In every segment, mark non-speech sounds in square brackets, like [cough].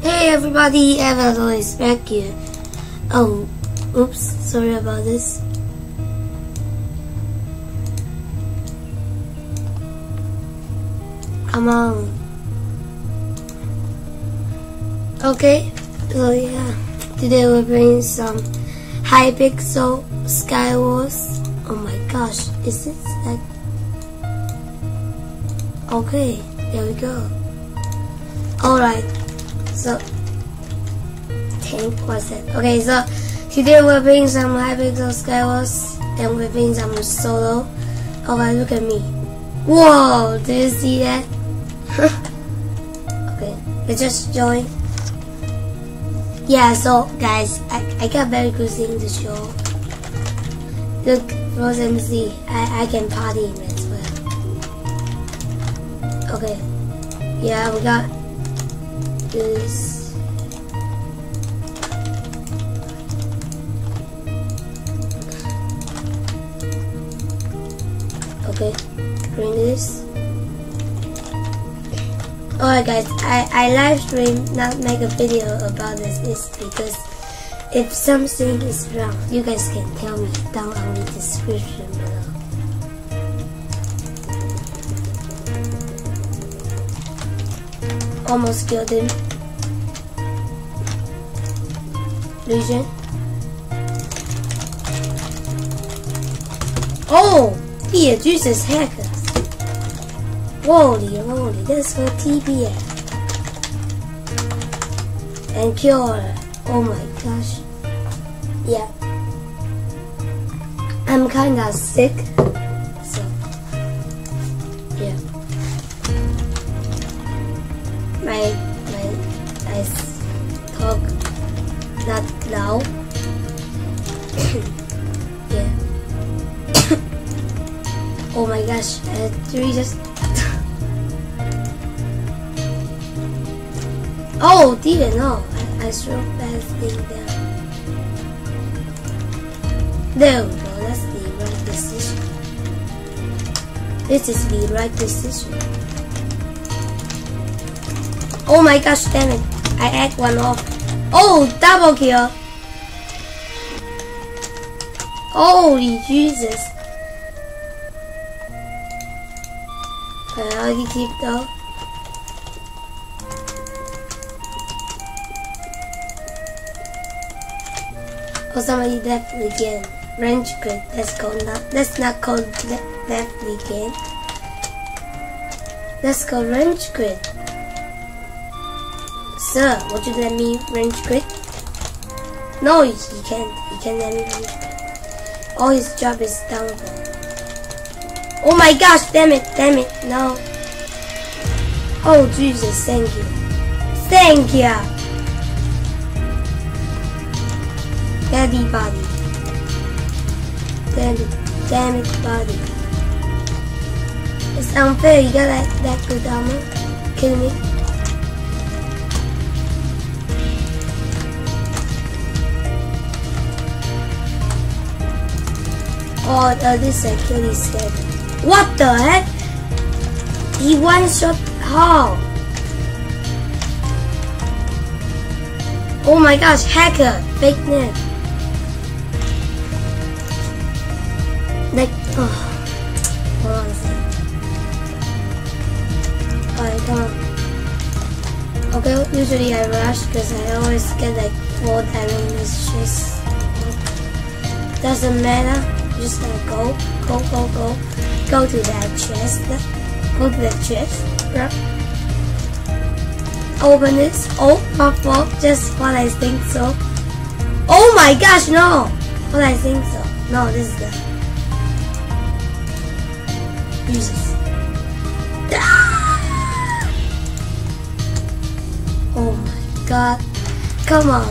Hey everybody, Evan is back here. Oh, oops, sorry about this. Come on. Okay, so yeah, today we're playing some high Hypixel Skywars. Oh my gosh, is this like... Okay, there we go. Alright, so... Tank, it? Okay, so today we're playing some Hypixel Skywars and we're playing some solo. Alright, look at me. Whoa, do you see that? [laughs] okay, let's just join. Yeah, so guys, I, I got very good thing to show. Look, Frozen Z, I, I can party in as well. Okay, yeah, we got Okay, bring this. Alright oh, guys, I, I live stream not make a video about this is because if something is wrong, you guys can tell me down on the description Almost killed him. Legion. Oh! Yeah, Jesus hacker. Holy holy, that's her TPS. And kill. Oh my gosh. Yeah. I'm kinda sick. Thing down. There we go. That's the right decision. This is the right decision. Oh my gosh, damn it. I add one off. Oh, double kill. Holy Jesus. Uh, can I keep though? Or somebody left again. Range grid. That's called not. That's not called left again. That's called range grid. Sir, would you let me range grid? No, he can't. He can't let me grid. All his job is downfall. Oh my gosh! Damn it! Damn it! No. Oh Jesus! Thank you. Thank you. Daddy body. Damn it, damn it body. It's unfair, you got that, that good armor. Kidding me? Oh, uh, this Achilles head. What the heck? He one shot how? Oh my gosh, hacker, fake net. Like, oh, hold on a second. Alright, come. Okay, usually I rush because I always get like four diamonds. Just doesn't matter. Just gonna go, go, go, go, go to that chest. Go to that chest. Right. Open this. Oh, my fault. Just what I think so. Oh my gosh, no! What I think so. No, this is the Jesus. Oh my god. Come on.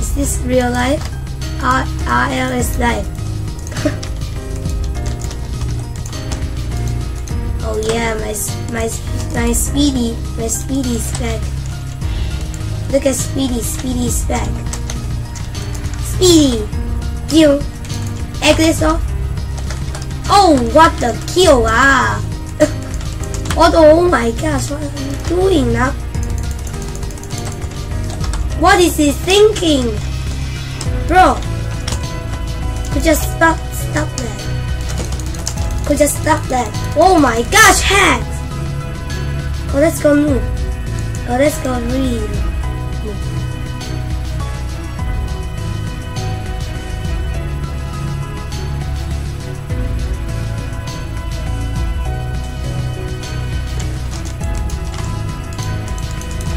Is this real life? RL is life. [laughs] oh yeah, my my my speedy, my speedy's back. Look at Speedy, Speedy's back. Speedy! You egg this off? Oh, what the kill ah! [laughs] what? Oh my gosh, what are you doing now? What is he thinking? Bro, could just stop, stop that. Could just stop that. Oh my gosh, hacks! Oh, let's go move. Oh, let's go read.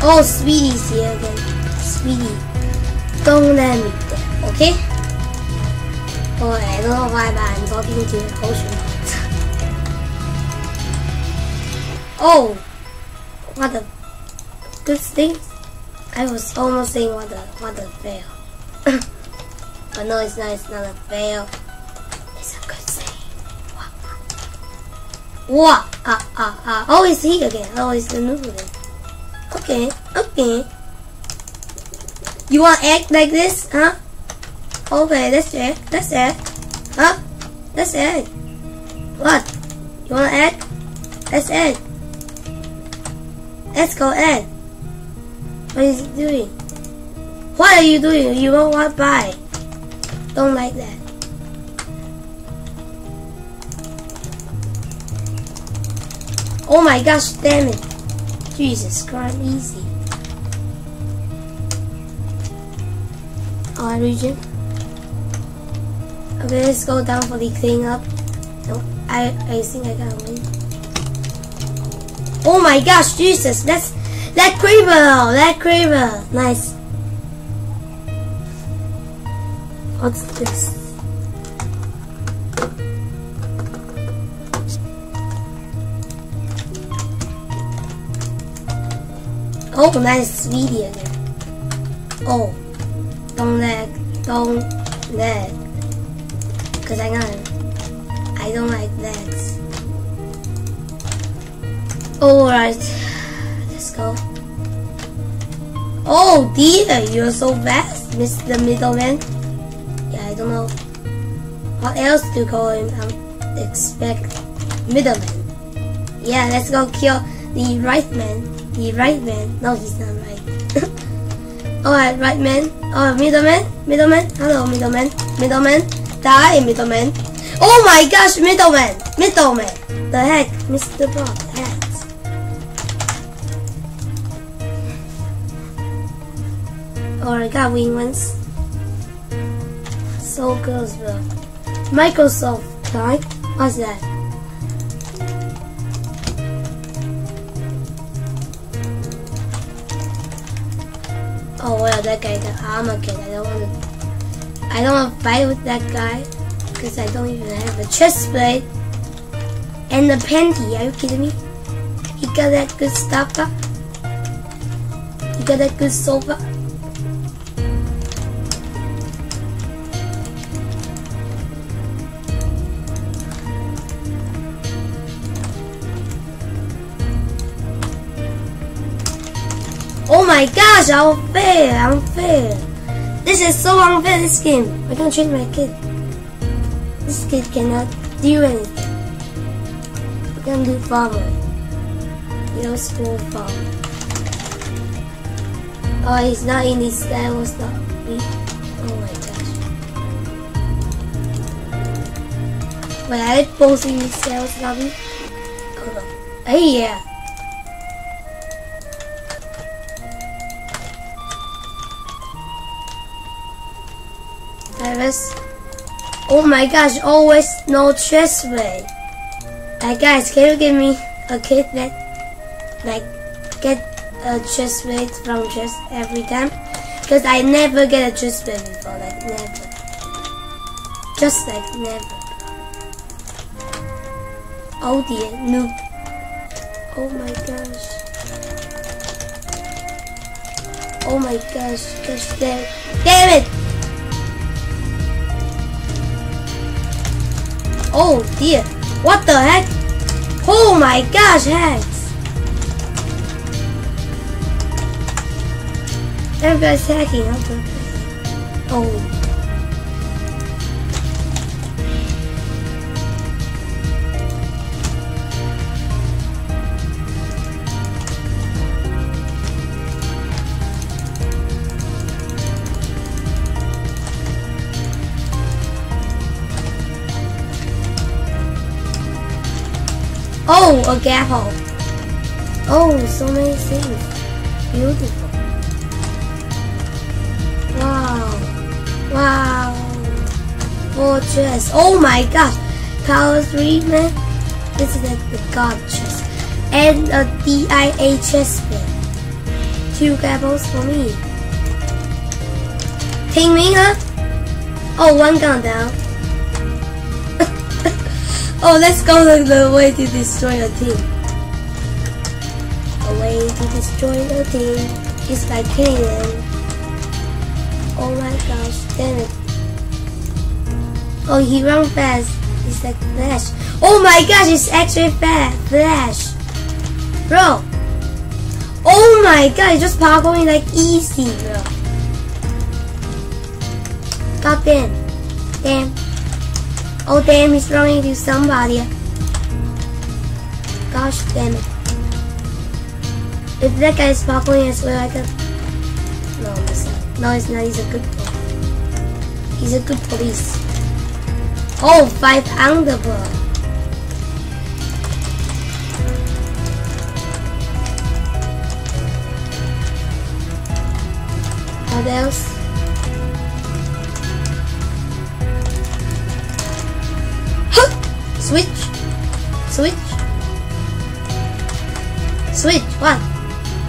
Oh, Sweetie's here again. Sweetie, don't let me down, okay? Oh, I don't know why, but I'm talking to the [laughs] ocean. oh, what a good thing. I was almost saying what a what a fail. [laughs] but no, it's not. It's not a fail. It's a good thing. What? Ah ah ah! Oh, it's he again. Oh, it's the new again. Okay, okay. You want act like this, huh? Okay, that's it. That's it. Huh? That's it. What? You want to act? That's it. Let's go, Ed. What is he doing? What are you doing? You won't walk by. Don't like that. Oh my gosh, damn it. Jesus Christ, easy. Alright, region. Okay, let's go down for the cleanup. No, I, I think I got win. Oh my gosh, Jesus, that's that creeper, that creeper. Nice. What's this? Oh, nice video. Oh, don't lag, don't lag. Cause I know I don't like lags. Alright, let's go. Oh dear, you're so fast, Mr. Middleman. Yeah, I don't know what else to call him. I expect middleman. Yeah, let's go kill the right man. The right man. No, he's not right. [laughs] Alright, right man. Oh, middleman. Middleman. Hello, middleman. Middleman. Die, middleman. Oh my gosh, middleman. Middleman. The heck, Mr. Bob. The heck. I got wing ones. So girls, bro. Microsoft, right? What's that? That guy got armor kit. I don't want to. I don't want to fight with that guy because I don't even have a chest plate and the panty. Are you kidding me? He got that good stuff. He got that good sofa. Gosh, unfair, unfair. This is so unfair, this game. I can't change my kid. This kid cannot do anything. We can do farmer. Your school farmer. Oh, he's not in his that was not me. Oh my gosh. Wait, I posting his sales lobby? Hold on. Hey, yeah. Iris. Oh my gosh, always no chest way. Guys, can you give me a kit that like get a chest plate from chest every time? Because I never get a chest plate before, like never. Just like never. Oh dear, noob. Oh my gosh. Oh my gosh, gosh damn, damn it! Oh dear. What the heck? Oh my gosh, hacks. Everybody's hacking. Oh. Oh, a hole. Oh, so many things. Beautiful. Wow. Wow. Fortress. Oh my gosh. Power 3, man. This is like the god chest. And a DIA chest plate. Two apples for me. Ping me, huh? Oh, one gone down. Oh, let's go the way to destroy a team. A way to destroy a team is by killing them. Oh my gosh, damn it. Oh, he run fast. He's like Flash. Oh my gosh, he's actually fast. Flash. Bro. Oh my god, he's just parkouring like easy, bro. God. Damn. Oh damn, he's running into somebody. Gosh damn it. If that guy is parkouring as well, I could... No, it's not. No, it's not. He's a good boy. He's a good police. Oh, five underbird. What else? Switch. Switch. Switch. What?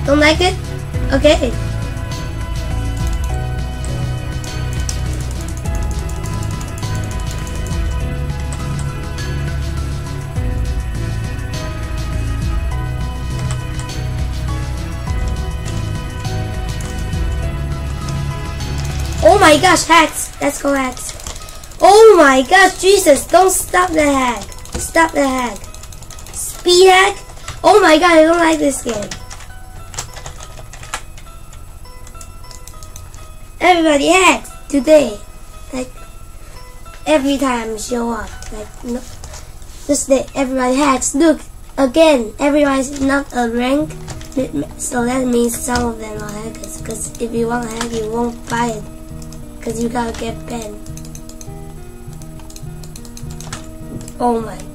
Don't like it? Okay. Oh my gosh, hacks! Let's go hacks. Oh my gosh, Jesus, don't stop the hack. Stop the hack. Speed hack? Oh my god, I don't like this game. Everybody hacks today. Like, every time show up. Like, no, just that everybody hacks. Look, again, everybody's not a rank. So that means some of them are hackers. Because if you want to hack, you won't buy it. Because you gotta get banned. Oh my.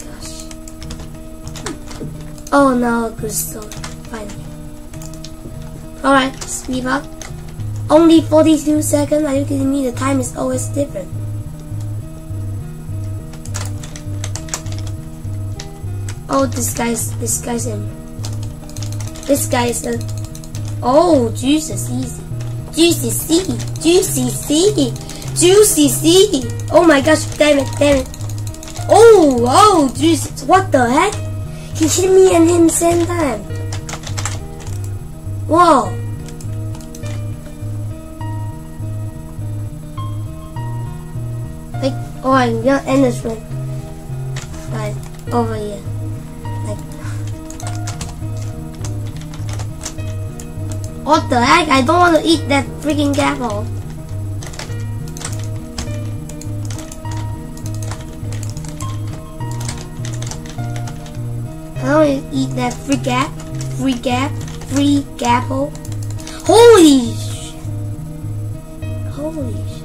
Oh no, crystal. Finally. Alright, speed up. Only 42 seconds? Are you kidding me? The time is always different. Oh, this guy's, this guy's him. This guy is a... Oh, Jesus, easy. Juicy C, Juicy C, Juicy C. Oh my gosh, damn it, damn it. Oh, oh, Juicy, what the heck? He hit me and him same time. Whoa. Like, oh, I'm gonna end this one. Right, over here. Like. What the heck? I don't want to eat that freaking apple. I want to eat that free gap, free gap, free apple. Holy sh! Holy sh!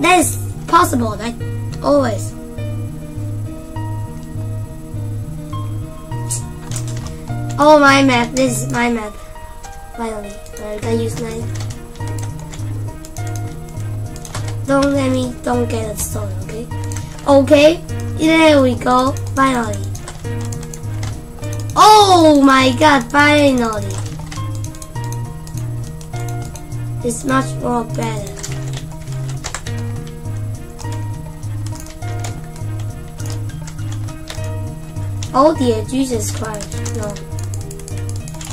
That is possible, like always. Oh, my map. This is my map. Finally. I use knife. Don't let me, don't get a stone, okay? Okay, there we go. Finally. Oh my god, finally. It's much more better. Oh dear, Jesus Christ, no.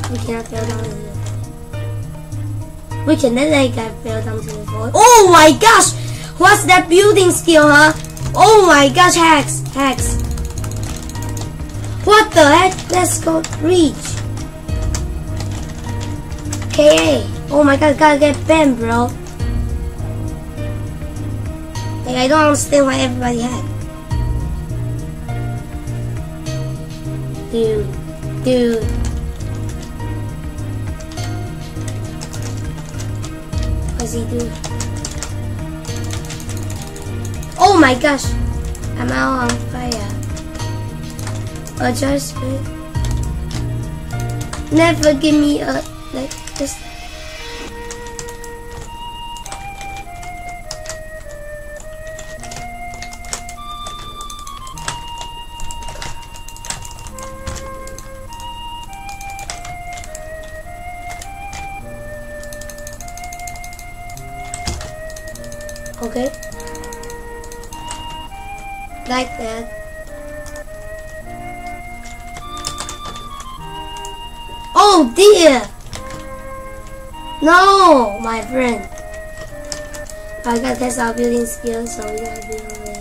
We cannot fall down to the void. We can that guy fall down to the void. Oh my gosh! What's that building skill, huh? Oh my gosh, hacks! Hacks! What the heck? Let's go reach. KA. Oh my god, gotta get banned, bro. Like, I don't understand why everybody had. Dude. Dude. does he do? Oh my gosh! I'm out on fire. a charge. Uh, never give me a my friend. I gotta test our building skills, so we gotta build it.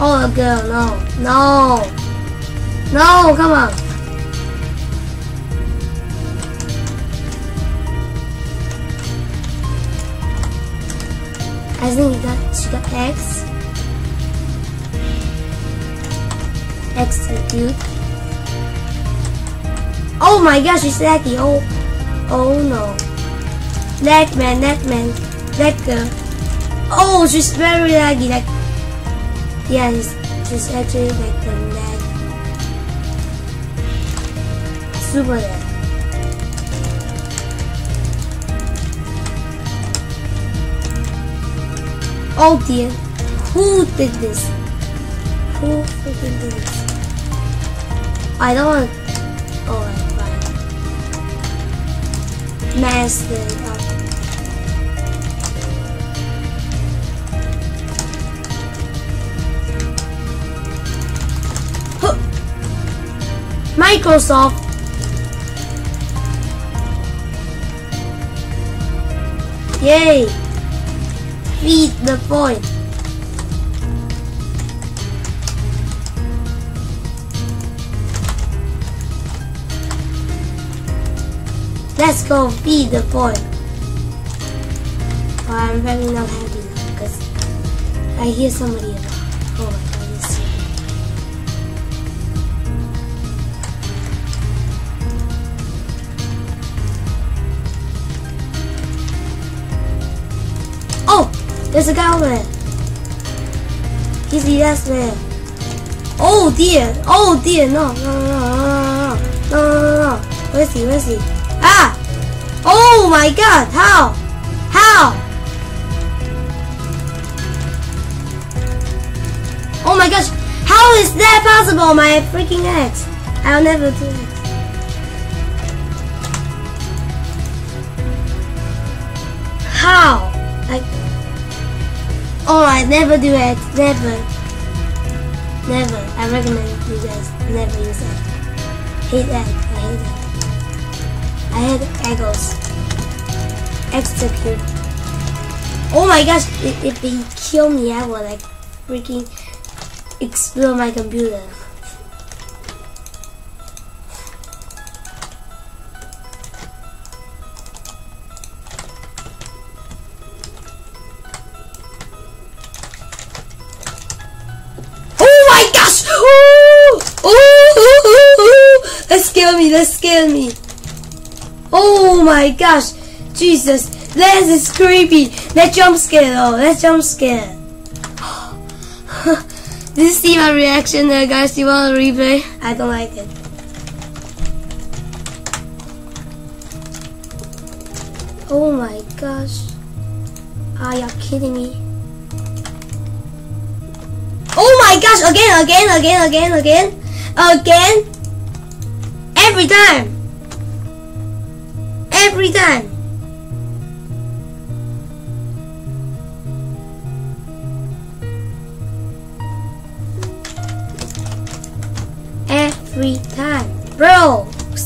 Oh, girl, no, no, no, come on. I think got, she got X. Execute. Oh my gosh, she's laggy. Oh, oh no. Lag man, lag man, lag girl. Oh, she's very laggy. Like, yeah, she's, she's actually like the lag. Super lag. Oh dear. Who did this? Who freaking did this? I don't want. Microsoft. Yay! Feed the point. Let's go feed the boy. Oh, I'm very not happy now because I hear somebody. Oh my god, Oh! There's a guy over there. He's the last man. Oh dear! Oh dear! No! No! No! No! No! No! No! No! Where's he? Where's he? Oh my god! How? How? Oh my gosh! How is that possible? My freaking ex! I'll never do it. How? Like, oh, I never do it. Never. Never. I recommend you guys never use it. Hate that. I hate that. I had eagles. Execute. Oh my gosh, if, he kill me, I will like freaking explode my computer. Oh my gosh! Oh! Ooh! Ooh! Ooh! Ooh! That scared me, that scared me. Oh my gosh! Jesus, that is creepy. That jump scare though, that jump scare. [gasps] You see my reaction there guys? You want a replay? I don't like it. Oh my gosh. Are you kidding me? Oh my gosh, again, again, again, again, again, again. Every time. Every time.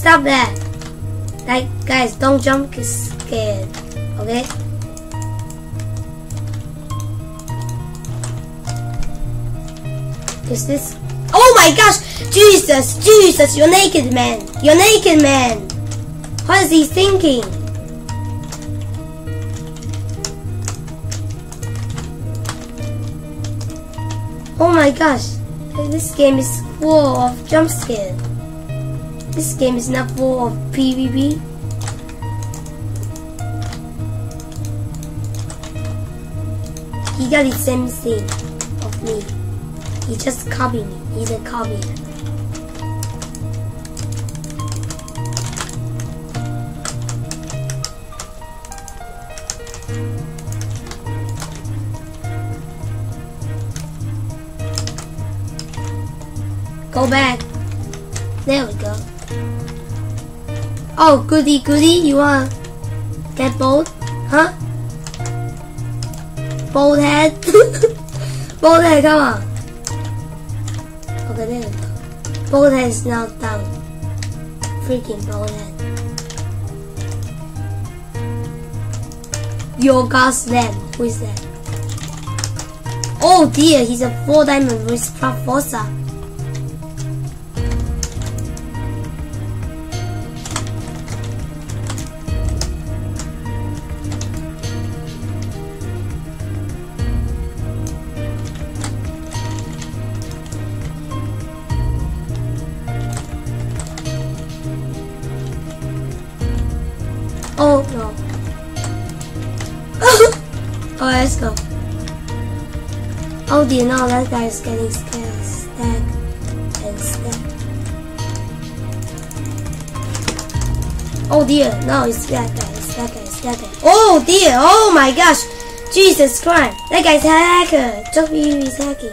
Stop that. Like, guys, don't jump scared. Okay? Is this? Oh my gosh! Jesus! Jesus! You're naked, man! You're naked, man! What is he thinking? Oh my gosh! This game is full of jump scare. This game is not full of PvP. He got the same thing of me. He just copied me. He's a copy. Go back. Oh, goody goody, you wanna get bold? Huh? Bold head? [laughs] bold head, come on. Okay, there we go. Bold head is now down. Freaking bold head. Your God's land. Who is that? Oh dear, he's a four diamond with Profosa. Oh dear, no, that guy is getting scared. And. Oh dear, no, it's that guy, it's that guy, it's that guy. Oh dear, oh my gosh. Jesus Christ, that guy's hacker. Me, he's hacking.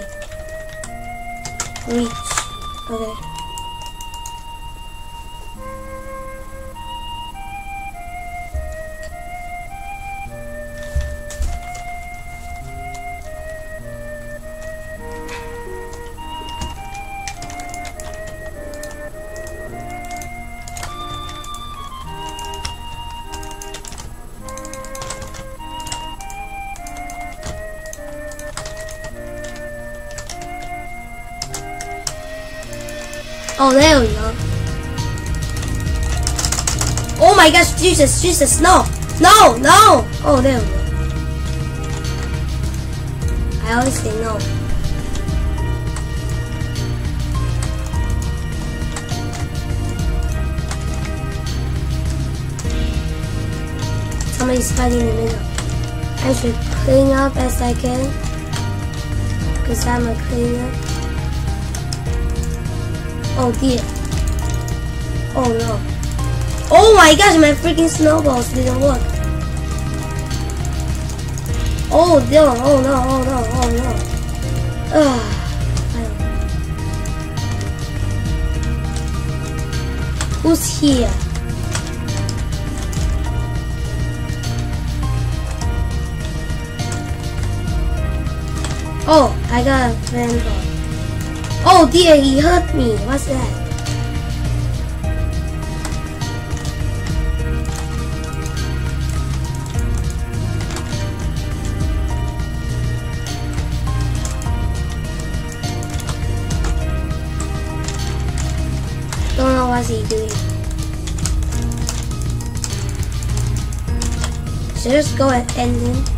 Oh, there we go. Oh my gosh, Jesus, Jesus, no, no, no. Oh, there we go. I always say no. Somebody's fighting in the middle. I should clean up as I can. Because I'm a cleaner. Oh dear. Oh no. Oh my gosh, my freaking snowballs didn't work. Oh no, oh no, oh no, oh no. Ah, Ugh. Who's here? Oh, I got a vandal. Oh dear, he hurt me. What's that? Don't know what's he doing. I just go and end him?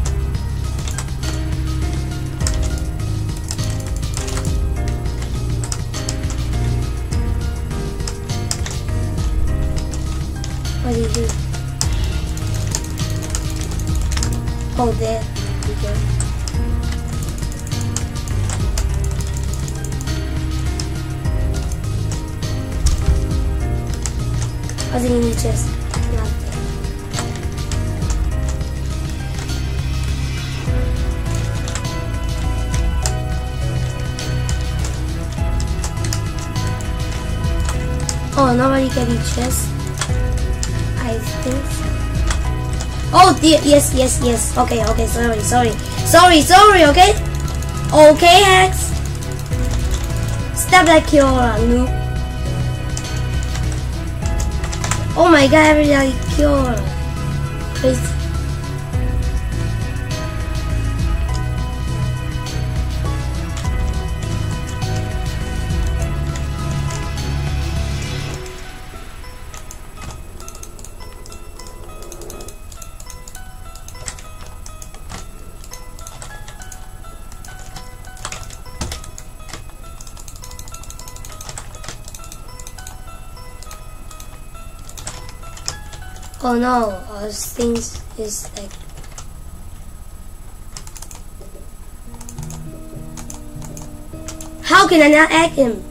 Oh, there. we go. What's in the chest? Nothing. Oh, nobody can eat chest. Oh dear, yes, yes, yes. Okay, okay, sorry, sorry. Sorry, sorry, okay? Okay, Hex. Stop your uh, noob. Oh my god, everybody kill Crazy. don't know. Uh, things is like. How can I not act him?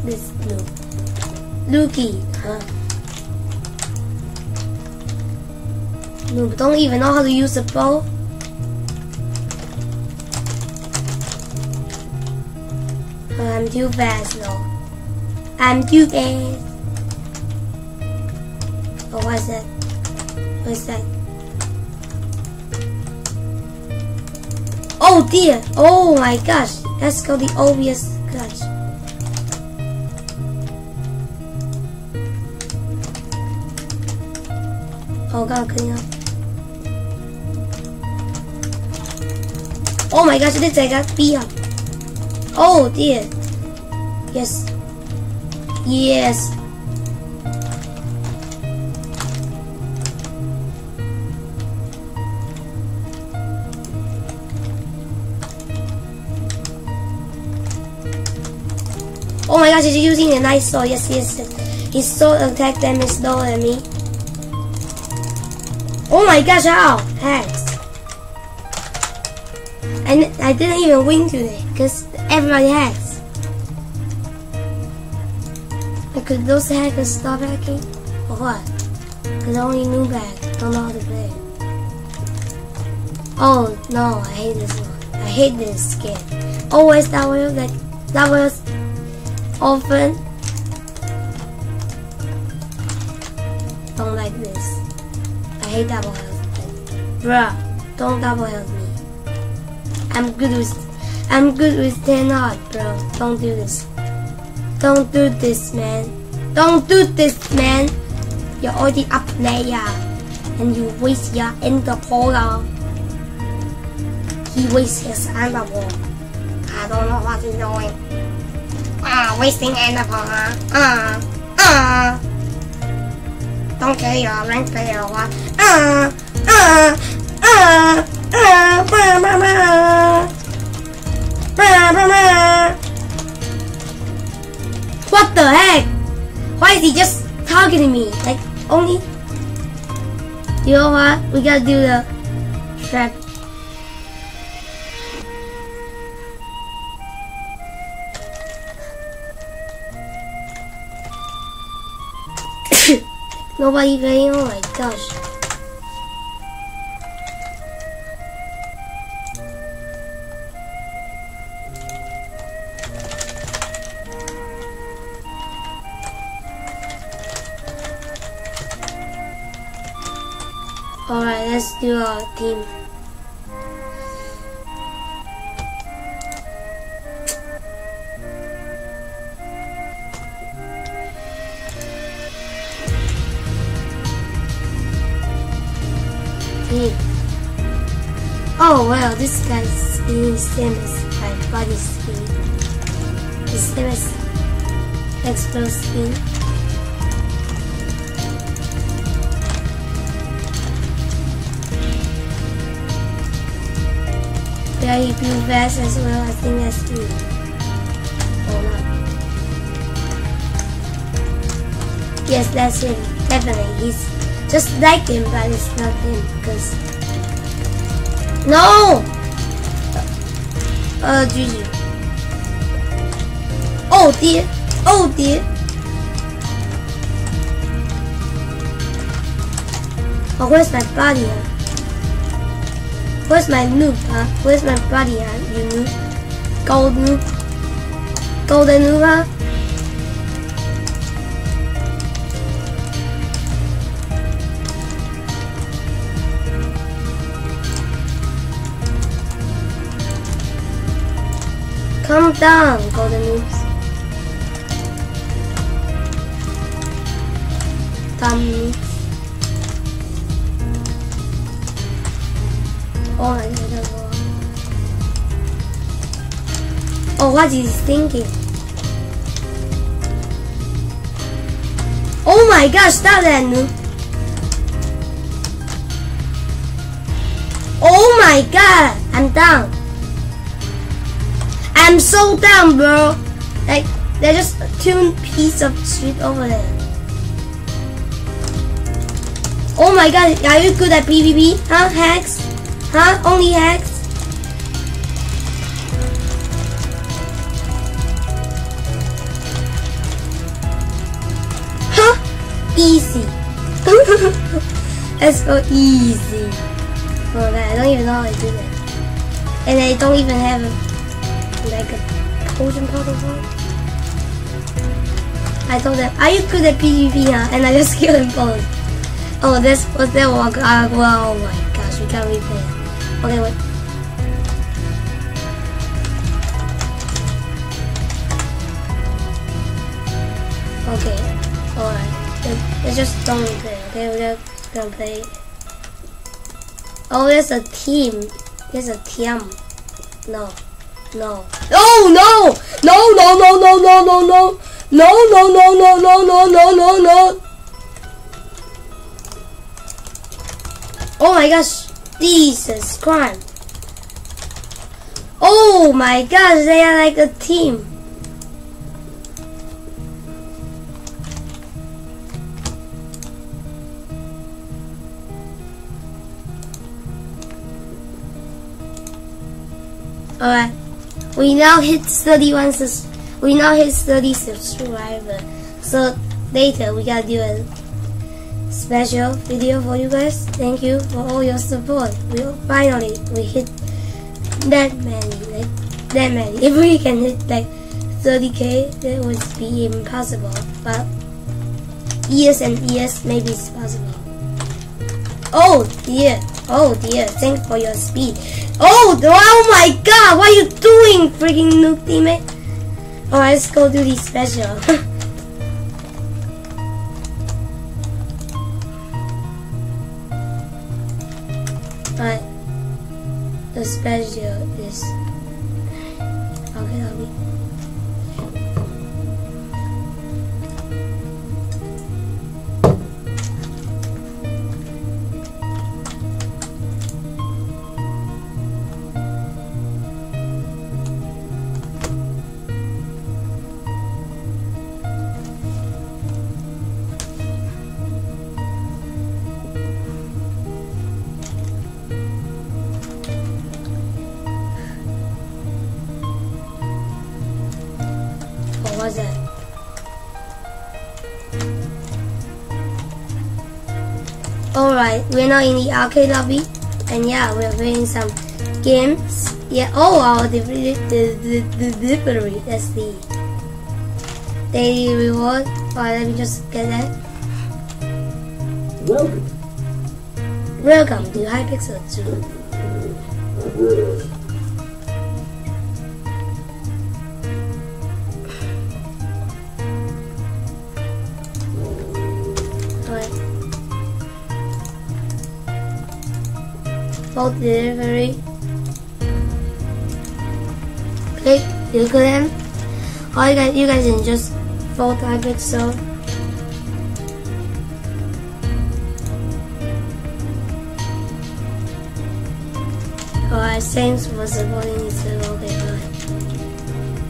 This Luke. Lukey, huh? Noob don't even know how to use a bow. I'm too fast though. I'm too fast. Oh, what's that? What's that? Oh dear! Oh my gosh! Let's go the obvious gosh. Oh. Oh my gosh, this I got up. Oh dear. Yes. Yes. Oh my gosh, he's using a nice sword. Yes, yes. His sword attack damage is lower than me. Oh my gosh, oh, how? Hacks. And I didn't even win today because everybody hacks. But could those hackers stop hacking? Or what? Because I only new back don't know how to play. Oh no, I hate this one. I hate this skin. Always that way that that was often hate double health. Bruh, don't double health me. I'm good with I'm good with 10 heart, bro. Don't do this. Don't do this, man. Don't do this, man. You're already up there. And you waste your ender portal. He wastes his ender portal. I don't know what he's doing. Ah, wasting ender portal. Ah, ah. Don't kill your rank player what? Ah, ah, ah, ah, bah, bah, bah. Bah, bah, bah. What the heck? Why is he just targeting me? Like, only... You know what? We gotta do the trap. Nobody playing? Oh my gosh. Alright, this is same as my body speed. The same as explosive speed. Yeah, he flew fast as well. I think that's me. No. Yes, that's him. Definitely. He's just like him, but it's not him because. No! Uh, Oh dear. Oh dear. Oh, where's my body? Huh? Where's my noob, huh? Where's my body, huh? You noob? Gold noob? Golden noob, huh? Calm down, golden. Dumb noobs. Oh my god. Oh, what is he thinking? Oh my gosh, that noob. Oh my god! I'm down. I'm so down, bro. Like, there's just two pieces of street over there. Oh my god, are you good at PvP? Huh? Hacks? Huh? Only hacks? Huh? Easy. [laughs] Let's go easy. Oh man, I don't even know how to do that. And I don't even have a, like a potion protocol. I told them, I you good at PvP huh? And I just killed them both. Oh, this was that walk. Uh, well, oh my gosh, we can't replay it. Okay, wait. Okay, alright. Let's just don't replay, okay? We're just gonna play. Oh, there's a team. There's a team. No. No. Oh, no! No, no, no, no, no, no, no! No, no, no, no, no, no, no, no, no! Oh my gosh, Jesus Christ. Oh my gosh, they are like a team. Alright, we now hit 31 we now hit 30 subscribers. So later we gotta do a special video for you guys. Thank you for all your support. We finally we hit that many, like that many. [laughs] If we can hit like 30k, that would be impossible. But years and years, maybe it's possible. Oh dear, oh dear. Thanks for your speed. Oh, oh my God! What are you doing, freaking nuke teammate? Alright, let's go do the special. [laughs] but the special is okay. We're now in the arcade lobby. And yeah, we're playing some games. Yeah, oh, our delivery, the, delivery, that's the daily reward. Alright, let me just get that. Welcome. Welcome to Hypixel 2. Delivery. Click Ukraine. All you guys, you guys can just vote Hypixel. Alright, thanks for supporting me too. Okay.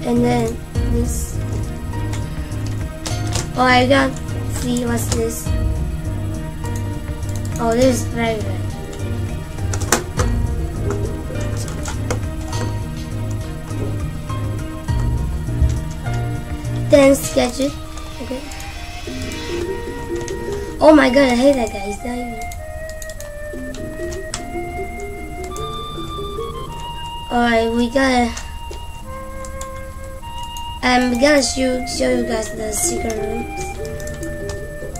And then this. Oh, I got see what's this. Oh, this is very good. Then sketch it. Okay. Oh my god, I hate that guy. He's even. Alright, we gotta. Um, I'm gonna show, show you guys the secret rooms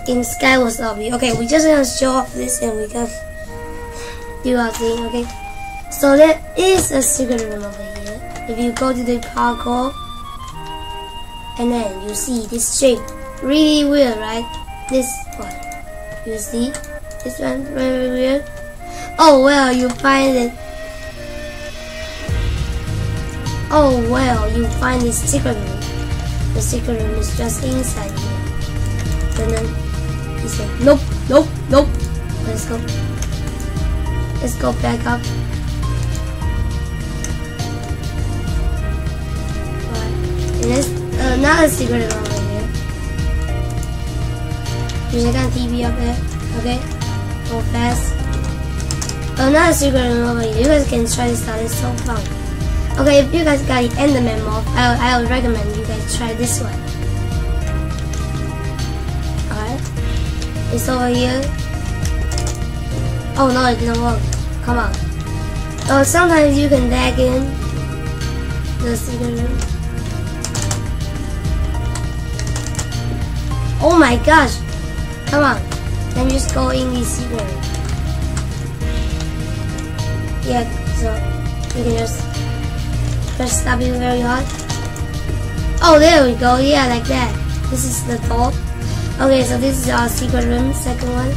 in Skywars lobby. Okay, we just gonna show off this and we can do our thing. Okay, so there is a secret room over here. If you go to the parkour and then you see this shape. Really weird right? This one. You see? This one very weird. Oh well you find it. Oh well you find this secret room. The secret room is just inside here. And then he said nope nope nope. Let's go. Let's go back up another secret over here. There's a TV up there. Okay. Go fast. Another secret here. You guys can try this out. It's so fun. Okay, if you guys got the Enderman mob, I, I would recommend you guys try this one. Alright. It's over here. Oh no, it didn't work. Come on. Oh, sometimes you can lag in the secret room. Oh my gosh! Come on. Let me just go in the secret. Yeah, so you can just press W very hard. Oh, there we go. Yeah, like that. This is the door. Okay, so this is our secret room, second one.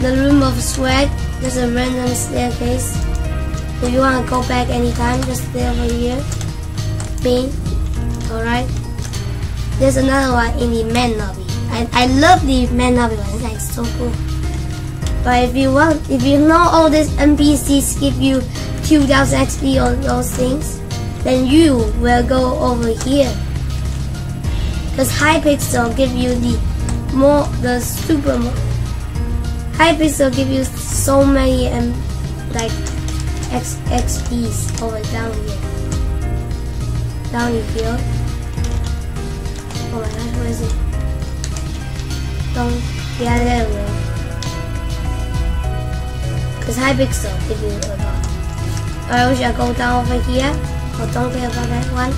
The room of swag. There's a random staircase. If you want to go back anytime, just stay over here. Me. Alright. There's another one in the main lobby. I, I love the main lobby one. It's like so cool. But if you want, if you know all these NPCs give you 2000 XP on those things, then you will go over here. Because Hypixel give you the more, the super, more. Hypixel give you so many um, like X, XPs over down here. Down here. Oh my gosh, where is it? Yeah, there we go. Because Hypixel give you lot. Alright, we shall go down over here. Oh, don't care about that one.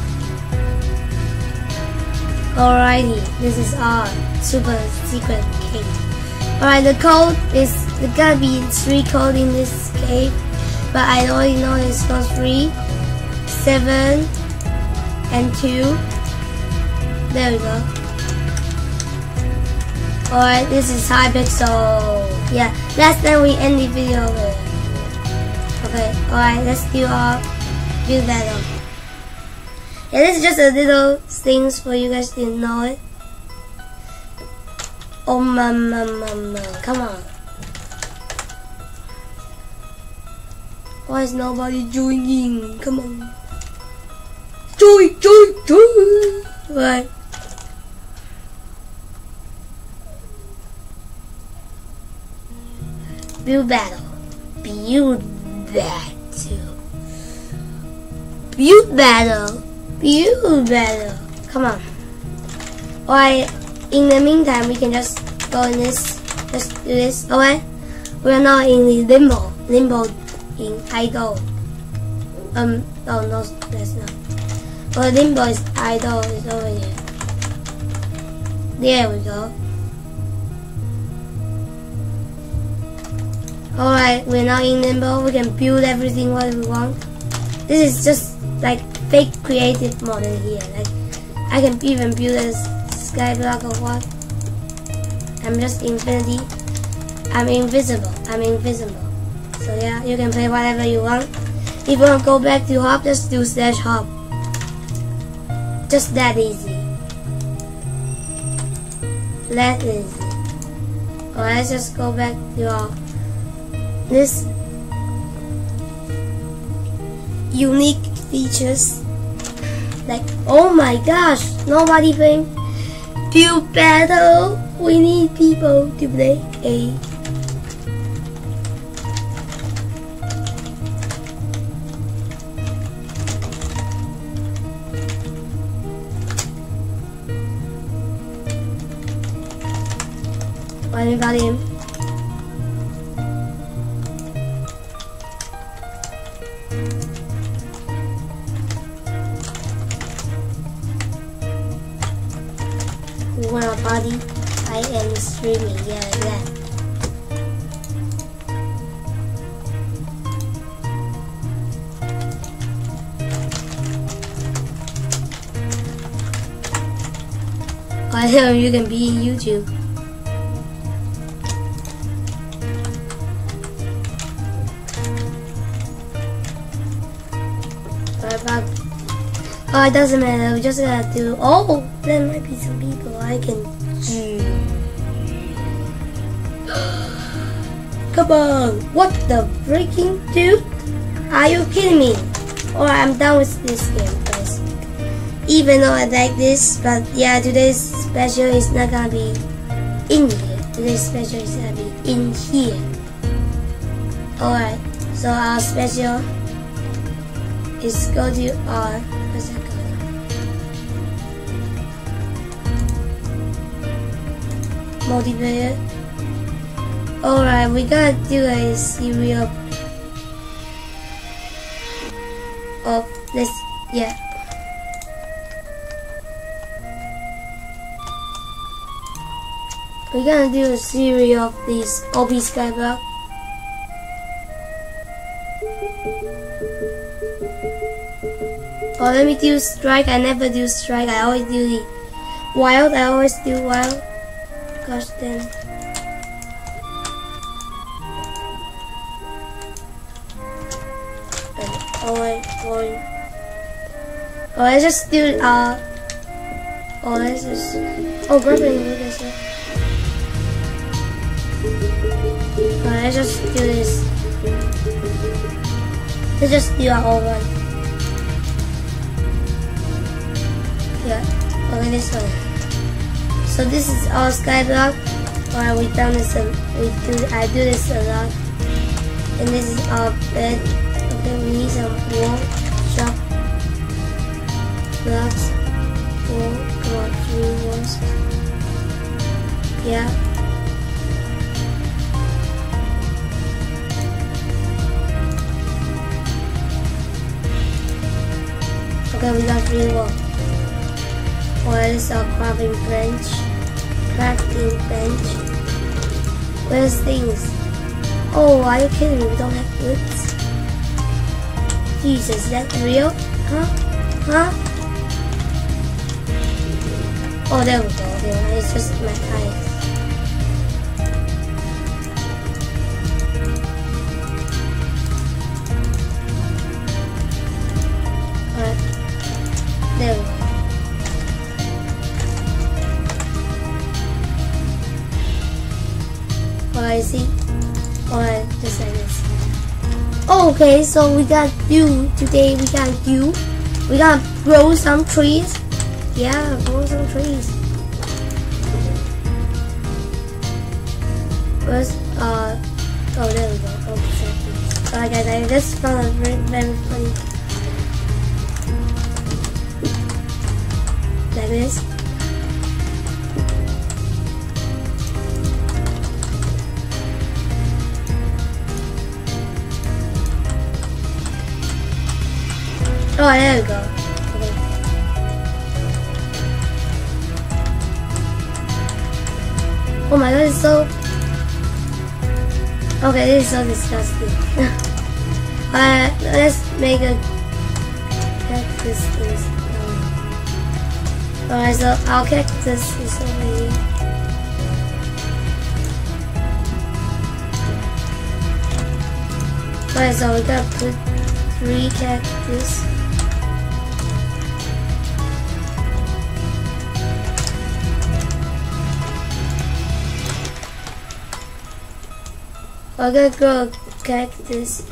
Alrighty, this is our super secret cave. Alright, the code is, there gotta be three code in this cave. But I already know it's code three, seven, and two. There we go. Alright, this is Hypixel. Yeah, last time we end the video with. Okay, alright, let's do our build battle. Yeah, this is just a little things for you guys to know it. Oh my, my, my, my. come on. Why is nobody joining? Come on. Join, join, join. Right. Build battle. Build battle. Build battle. Build battle. Come on. Alright, in the meantime, we can just go in this. Just do this. Okay? We are now in the limbo. Limbo in idle. Um, oh no, that's not. Well, limbo is idle. It's over here. There we go. Alright, we're now in limbo. We can build everything what we want. This is just like fake creative mode in here. Like I can even build a sky block or what. I'm just infinity. I'm invisible. I'm invisible. So yeah, you can play whatever you want. If you want to go back to hop, just do slash hop. Just that easy. That easy. Or let's just go back to our this unique features like oh my gosh nobody playing. Build battle we need people to play a Anybody Know you can be YouTube. Oh, it doesn't matter. We just gotta do. Oh, there might be some people I can. [gasps] Come on! What the freaking dude? Are you kidding me? Or I'm done with this game, guys. even though I like this, but yeah, today's special is not gonna be in here. Today's special is gonna be in here. Alright, so our special is go to our, what's that called? Multiplayer. Alright, we gotta do a serial of this, yeah. We're gonna do a series of these OP Skyblock. Oh, let me do strike. I never do strike. I always do the wild. I always do wild. Gosh damn. Oh wait, boy. Oh, just do uh. Oh, let's just. Oh, grabbing. Look at. Let's just do this. Let's just do a whole one. Yeah, okay, this one. So this is our skyblock. Alright, we done this. A, we do. I do this a lot. And this is our bed. Okay, we need some wall, shop, blocks, wall. Come on, three walls. Yeah. Three more. What is our crafting bench? Crafting bench. Where's things? Oh, are you kidding me? We don't have woods. Jesus, is that real? Huh? Huh? Oh. There we go. It's just my eyes. Okay, so we got you today. We got you. We got to grow some trees. Yeah, grow some trees. First, uh, oh, there we go. Okay, exactly. Alright, guys, I just found a very, very funny. Like this. Oh, there we go. Oh my god, it's so... Okay, this is so disgusting. [laughs] uh, let's make a... Cactus is... Um... Alright, so our cactus is over here. Alright, so we gotta put three cactus. I'm gonna grow a cactus.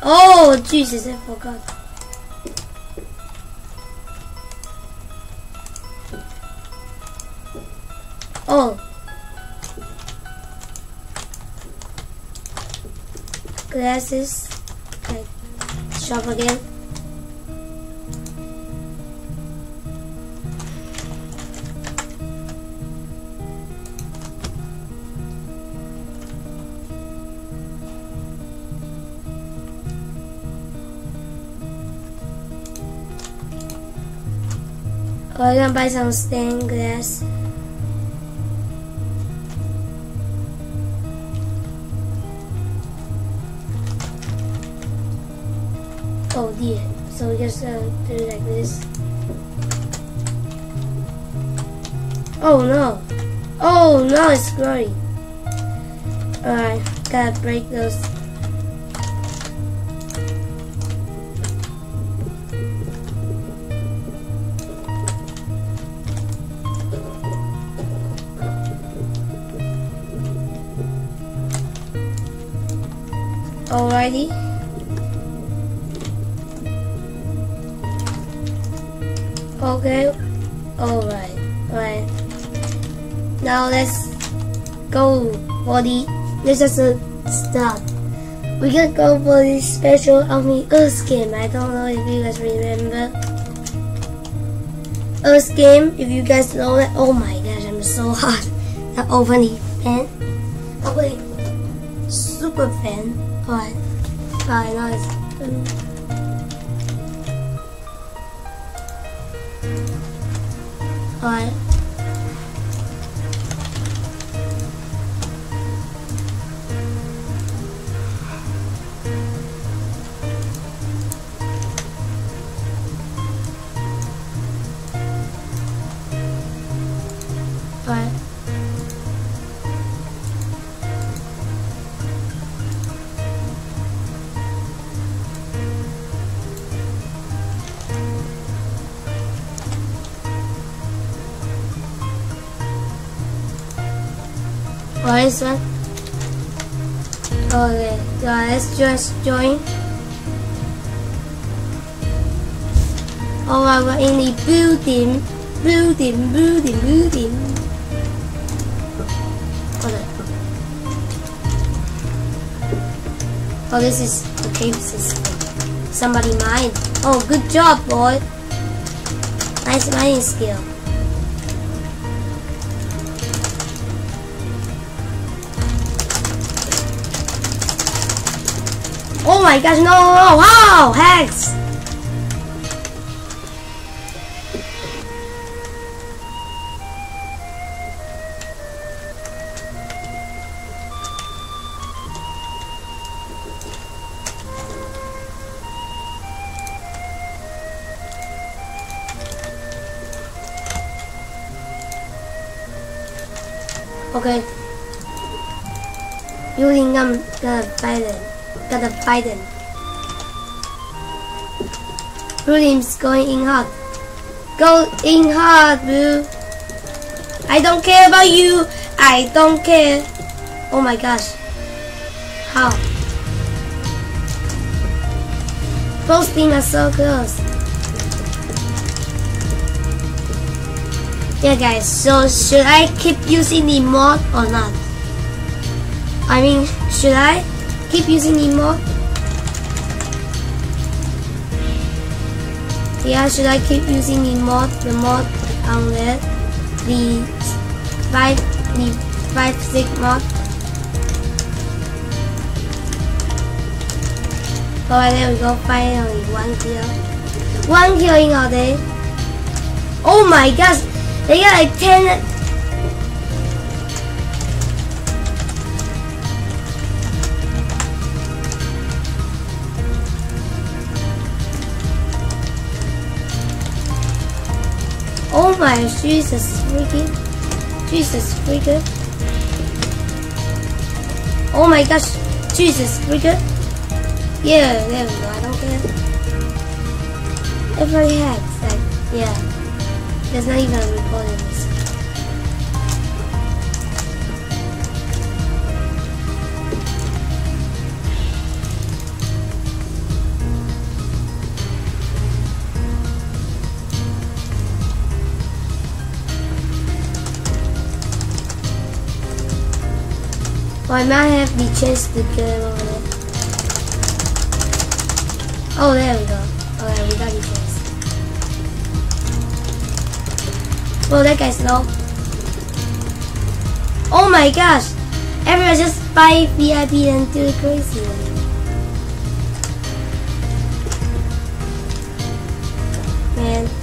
Oh, Jesus, I forgot. Oh. Glasses. Okay. Shop again. Oh, I'm gonna buy some stained glass. Oh dear. So we just uh, do it like this. Oh no. Oh no, it's growing. Alright, gotta break those. Ready? Okay, alright, alright. Now let's go for the, let's just stop. We can go for the special army Earth game. I don't know if you guys remember. Earth game, if you guys know that, oh my gosh, I'm so [laughs] hot. That opening pen. This one. Okay, let's just join. Oh, we're in the building. Building, building, building. Okay. Oh, this is the cave system. Somebody mine. Oh, good job, boy. Nice mining skill. My gosh, no, no, no, Blue team's going in hot. Go in hot, blue. I don't care about you. I don't care. Oh my gosh. How? Both teams are so close. Yeah guys, so should I keep using the mod or not? I mean, should I keep using the mod? Yeah, should I keep using the mod, the mod um, on there? The 5, the 5 6 mod? Alright, there we go, finally, one kill. One kill in all day. Oh my gosh, they got like 10 my Jesus freaking Jesus freaking Oh my gosh Jesus freaking Yeah there we go I don't care. Every hacks like yeah There's not even a recording Well, I might have the chance to get him over there. Oh, there we go. Oh, Alright, we got the chance. Well, that guy's low. Oh my gosh! Everyone just buy VIP and do it crazy. Man.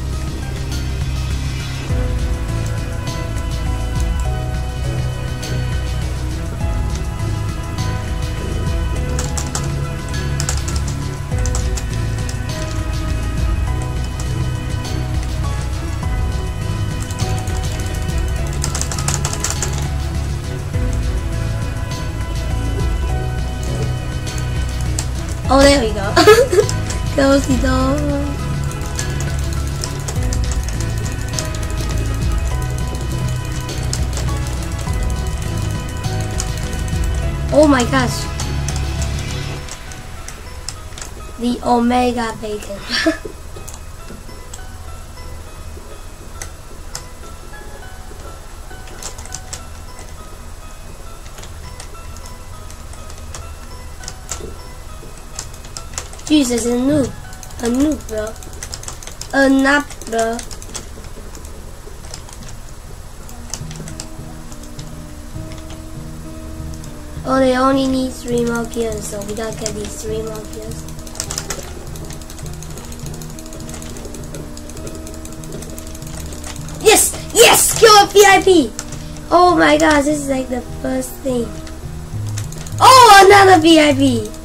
Oh my gosh. The Omega Bacon. Jesus, a noob. A bro. A. Oh, they only need three more kills, so we gotta get these three more kills. Yes! Yes! Kill a VIP! Oh my gosh, this is like the first thing. Oh, another VIP!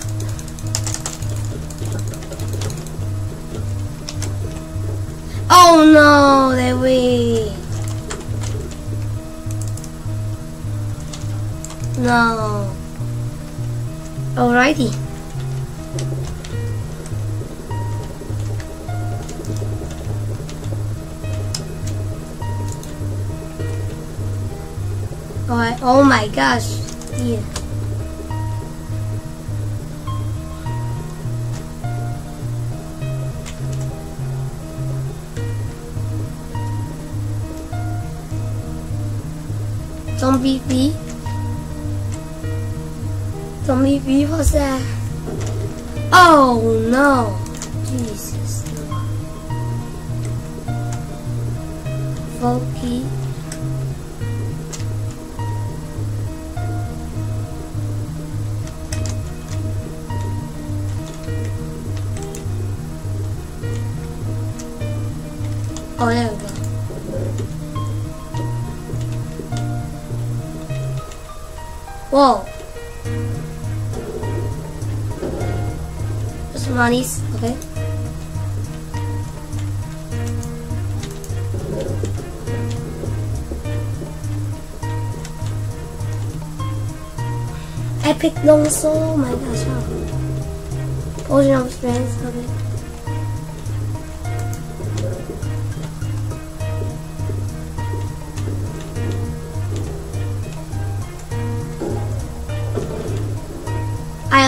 Oh no, they win. No. Alrighty. Alright, oh my gosh. Yeah. Zombie V. Zombie V was that? Oh no. Jesus no. Volky. Oh, Whoa. Just monies, okay. Epic long soul, my gosh, wow. Potion of strength, okay.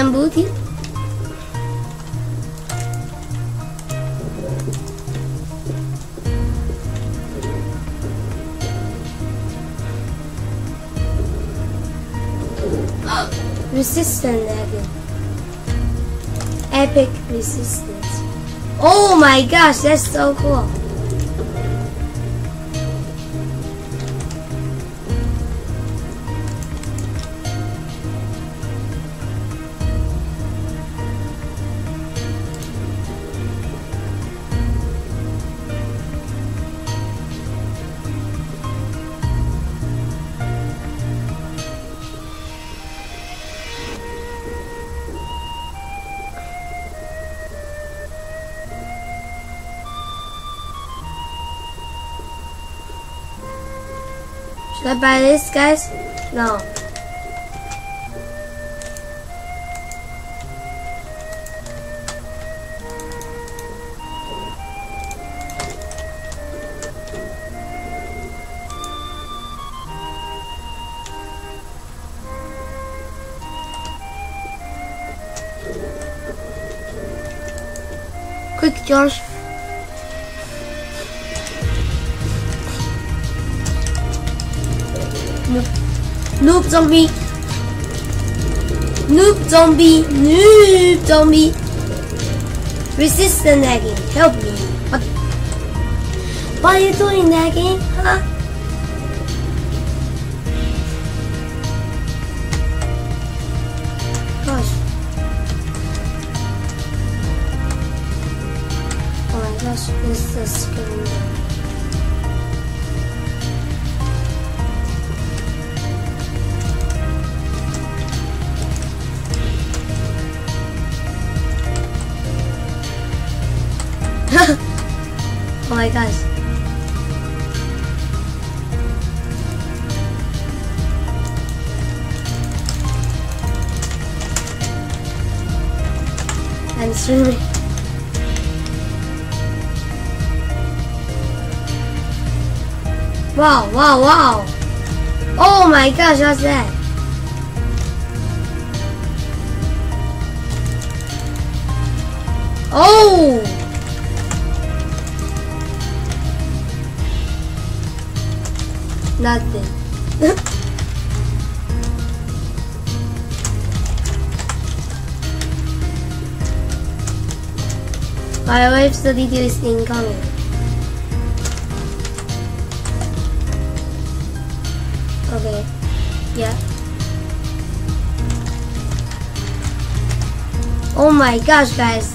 I am booty. Again. Epic resistance. Oh my gosh, that's so cool. I buy this, guys? No. Quick, Josh. Zombie. Noob zombie. Noob zombie. Resist the nagging. Help me. What? What are you doing, nagging? Huh? Wow, wow, wow. Oh my gosh, what's that? Oh! Nothing. [laughs] My wave 32 is incoming. Oh my gosh, guys.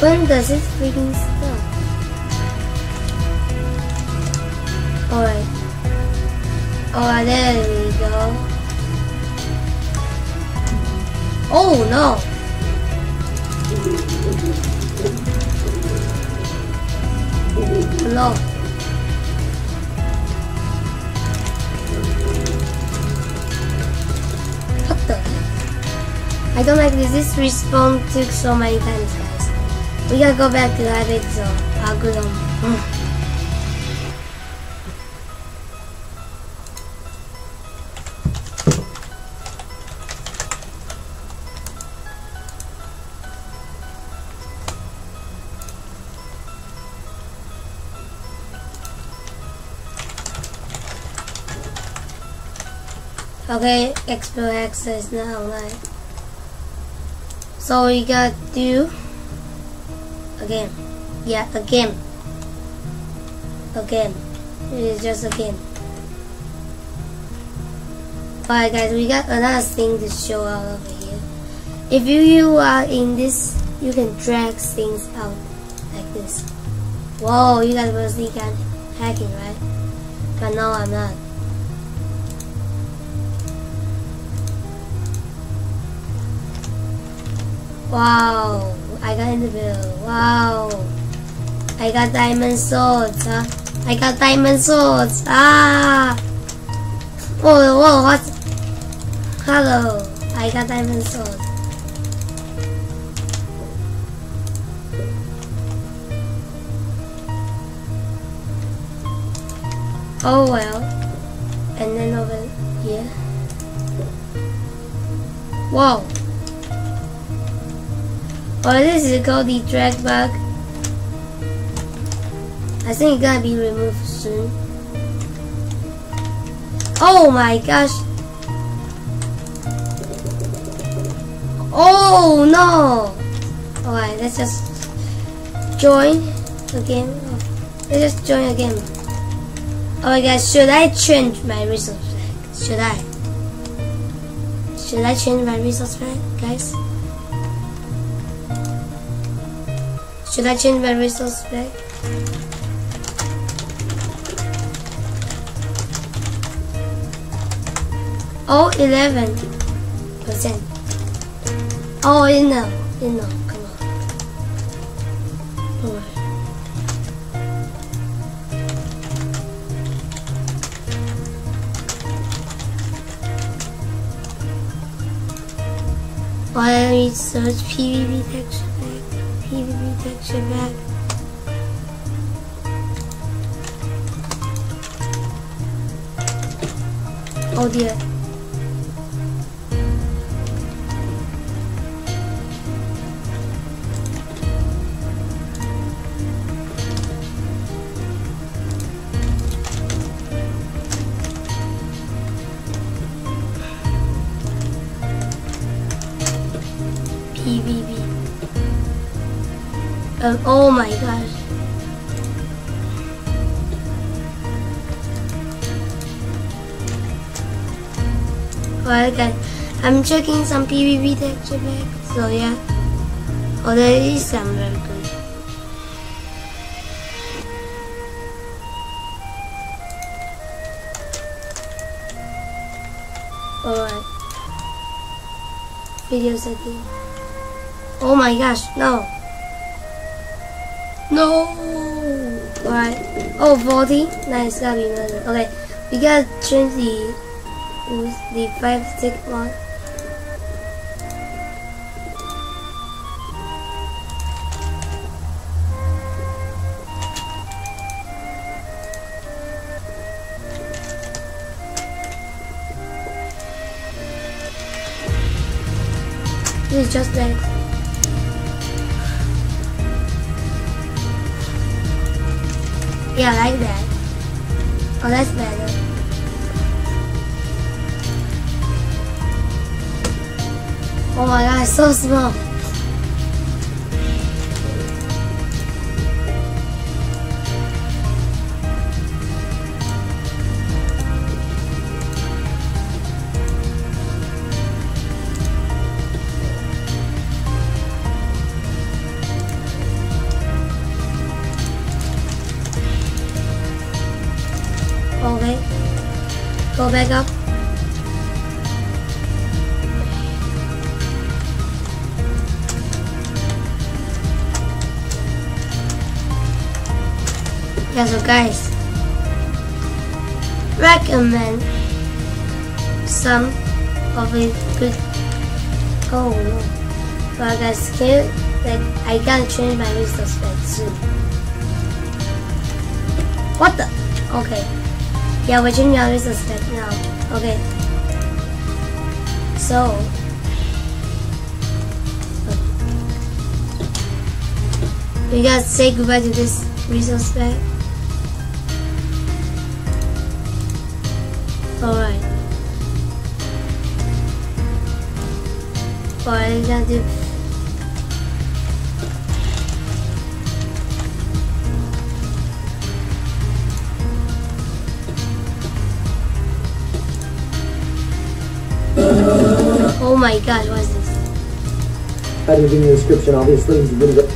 When does it freaking stop? Alright. Alright, there we go. Oh no! No. What the? I don't like this. This respawn took so many times, guys. We gotta go back to that big zone. I'll Okay, Expo access now online. So we got do again. Yeah, again. Again. It is just again. Alright guys, we got another thing to show out over here. If you, you are in this, you can drag things out like this. Whoa, you guys will see kind hacking, right? But no, I'm not. Wow, I got in the bill. Wow. I got diamond swords, huh? I got diamond swords. Ah! Oh, whoa, what? Hello. I got diamond swords. Oh well. And then over here. Whoa. Oh, this is called the drag bug. I think it's gonna be removed soon. Oh my gosh. Oh no! Alright, let's just join again. Let's just join again. Alright guys, should I change my resource pack? Should I? Should I change my resource pack, guys? Should I change my resource pack? Oh, 11 percent. Oh, you know, you know, come on. Why don't we search PvP texture pack? PvP texture pack. Oh. Um, oh my gosh. Well, guys, I'm checking some PvP texture pack. So yeah. Oh, there is some very good. Alright. Video setting. Oh my gosh, no. No. Alright. Oh, 40. Nice, gotta be another. Okay, we gotta change the the five stick one. Just like Yeah, like that. Oh, that's better. Oh my god, so small. Guys, recommend some of it good. Oh. But guys, can like, I gotta change my resource spec soon. What the? Okay. Yeah, we're changing our resource spec now. Okay. So. We gotta say goodbye to this resource spec. Oh my god, what is this? I didn't give you a description, obviously. It's really good.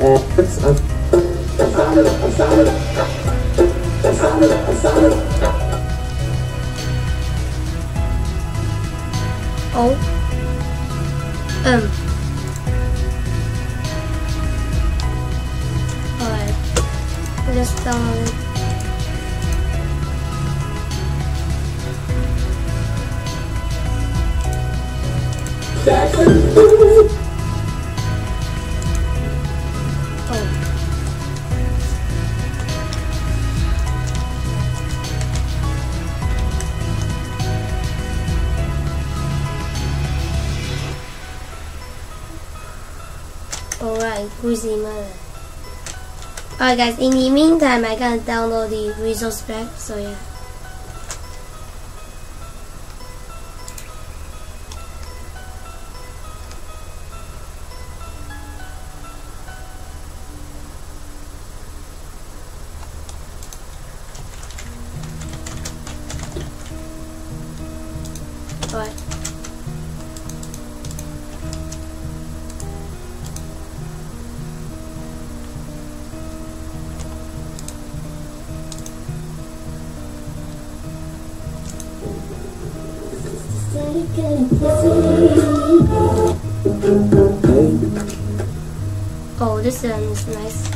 Uh, I'm sorry, I'm sorry. Guys, in the meantime I gotta download the resource pack, so yeah. One is nice.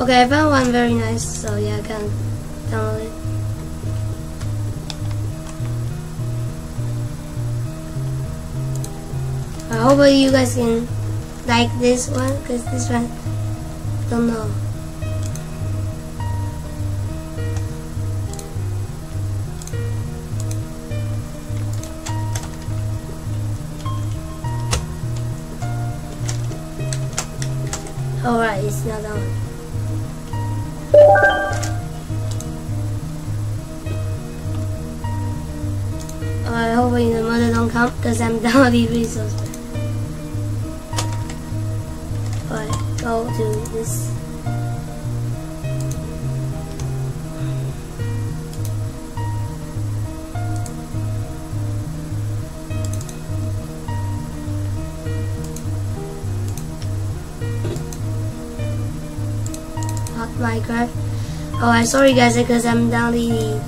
Okay, I found one very nice, so yeah, I can download it. I hope you guys can like this one, because this one, don't know. I'm down the resource. Alright, go to this. Minecraft. Oh, I'm sorry guys because I'm down the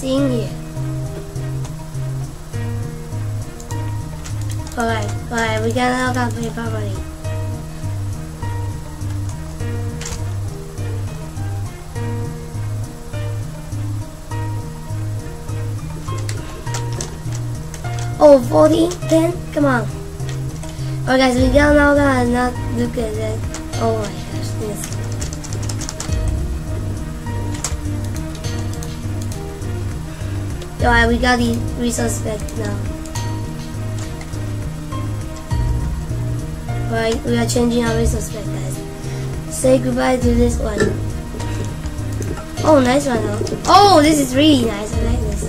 drag you. here. Alright, alright, we gotta look up it properly. Oh, 14, 10, come on. Alright guys, we got now gotta not look at that. Oh Alright, we got the resource pack now. Alright, we are changing our resource pack guys. Say goodbye to this one. Oh, nice one though. Oh, this is really nice. I like this.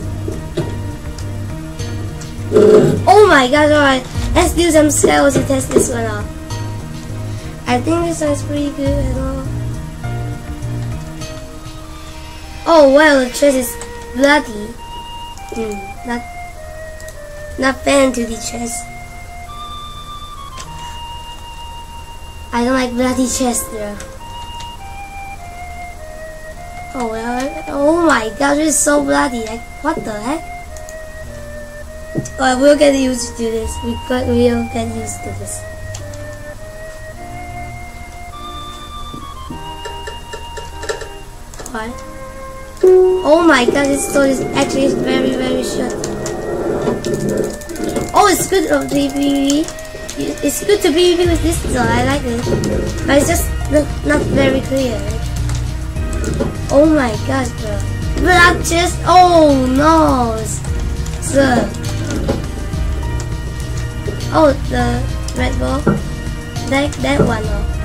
Oh my god, alright. Let's do some scales to test this one out. I think this one's pretty good at all. Oh well, the chest is bloody. Not fan to the chest. I don't like bloody chest though. Oh well, oh my god, it's so bloody. Like, what the heck? Well, we'll get used to this. We got, we'll get used to this. What? Oh my god, this sword is actually very, very short. Oh, it's good oh, to PvP. It's good to PvP with this sword. I like it. But it's just not, not very clear. Oh my gosh, bro. Blood chest. Oh no. Sir. Oh, the red ball. That that one. Oh.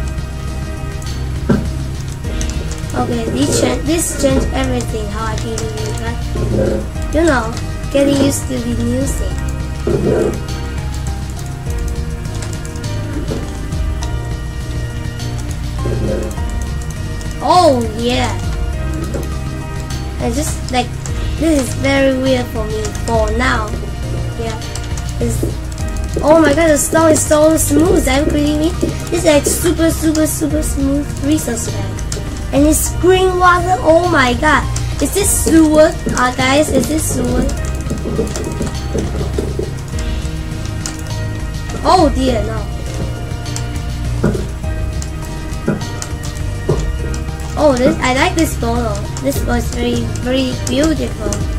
Okay, this change this change everything how I it, right? You know, getting used to the music. Oh yeah. I just like this is very weird for me for now. Yeah. It's, oh my god, the stone is so smooth. Are you kidding me? It's like super, super, super smooth resource pack. And it's green water. Oh my god. Is this sewer? Uh, guys, is this sewer? Oh dear, no. Oh, this I like this photo. This was very, very beautiful.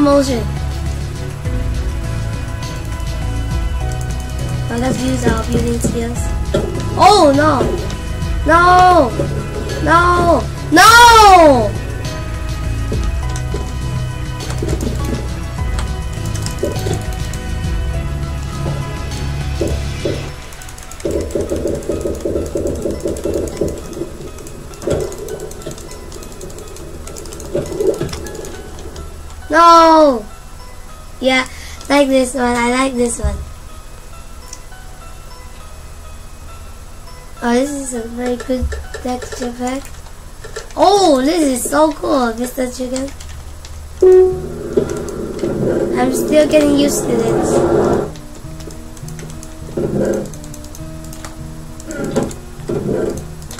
Motion. This one. I like this one. Oh, this is a very good texture pack. Oh, this is so cool, Mr. Chicken. I'm still getting used to this.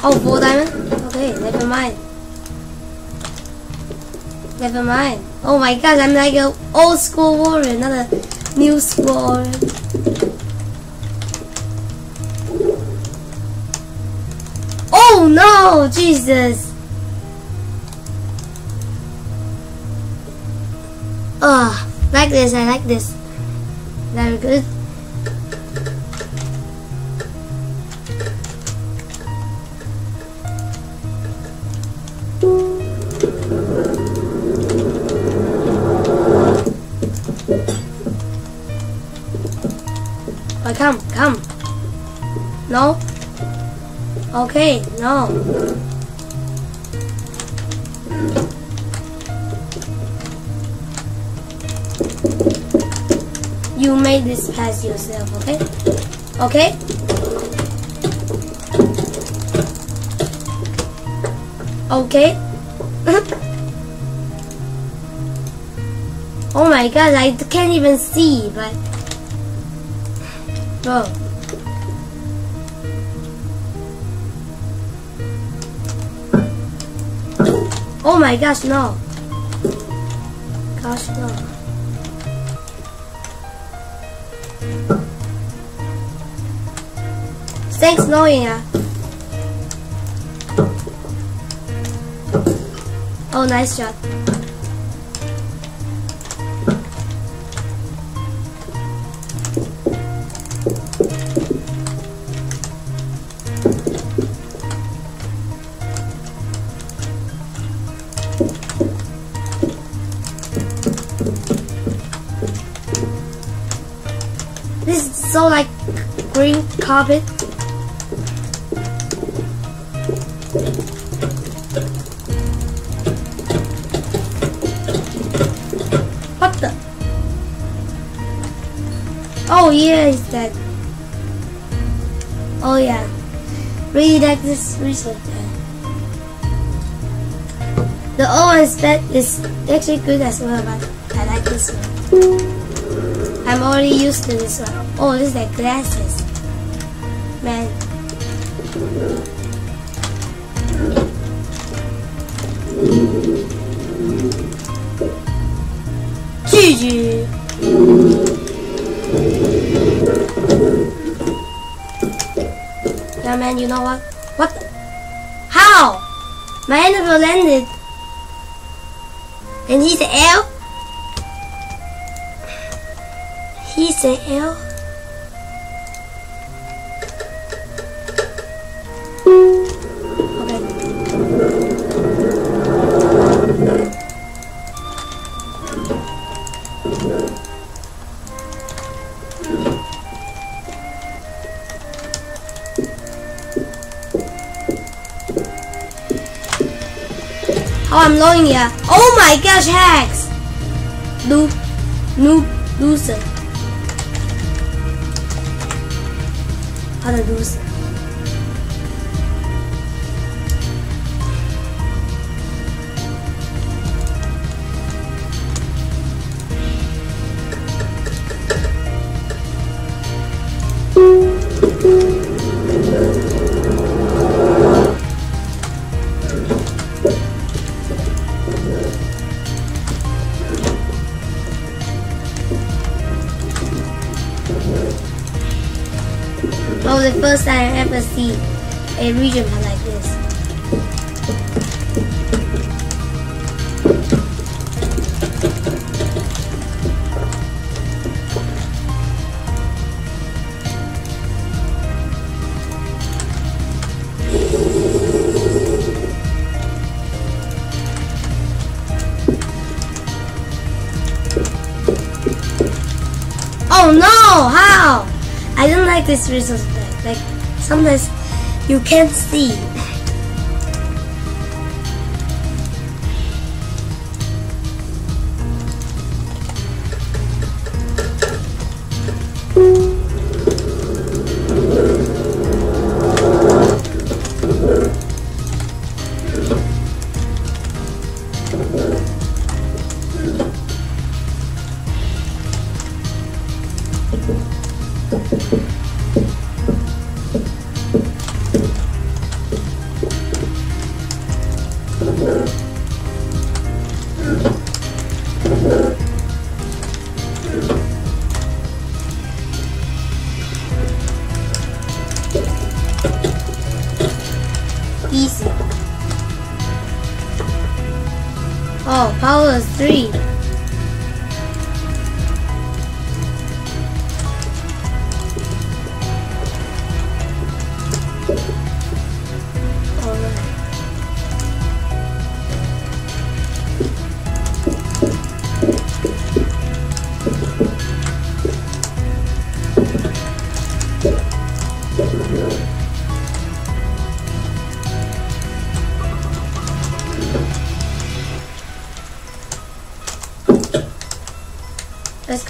Oh, four diamond? Okay, never mind. Never mind. Oh my god, I'm like an old school warrior, not a new school. Oh no, Jesus. Oh, like this, I like this. Very good. Uh, come, come. No? Okay, no. You made this pass yourself, okay? Okay? Okay? [laughs] oh my god, I can't even see, but... Oh my gosh, no. Gosh, no. Thanks, Noia. Oh, nice shot. This is so like green carpet. What the? Oh yeah, is that? Oh yeah, really like this research. The O instead is actually good as well, but I like this one. I'm already used to this one. Oh, this is like glasses. Man. Oh my gosh, hacks! Noob, noob, loser. Map like this. Oh no! How? I don't like this pack. Like sometimes you can't see.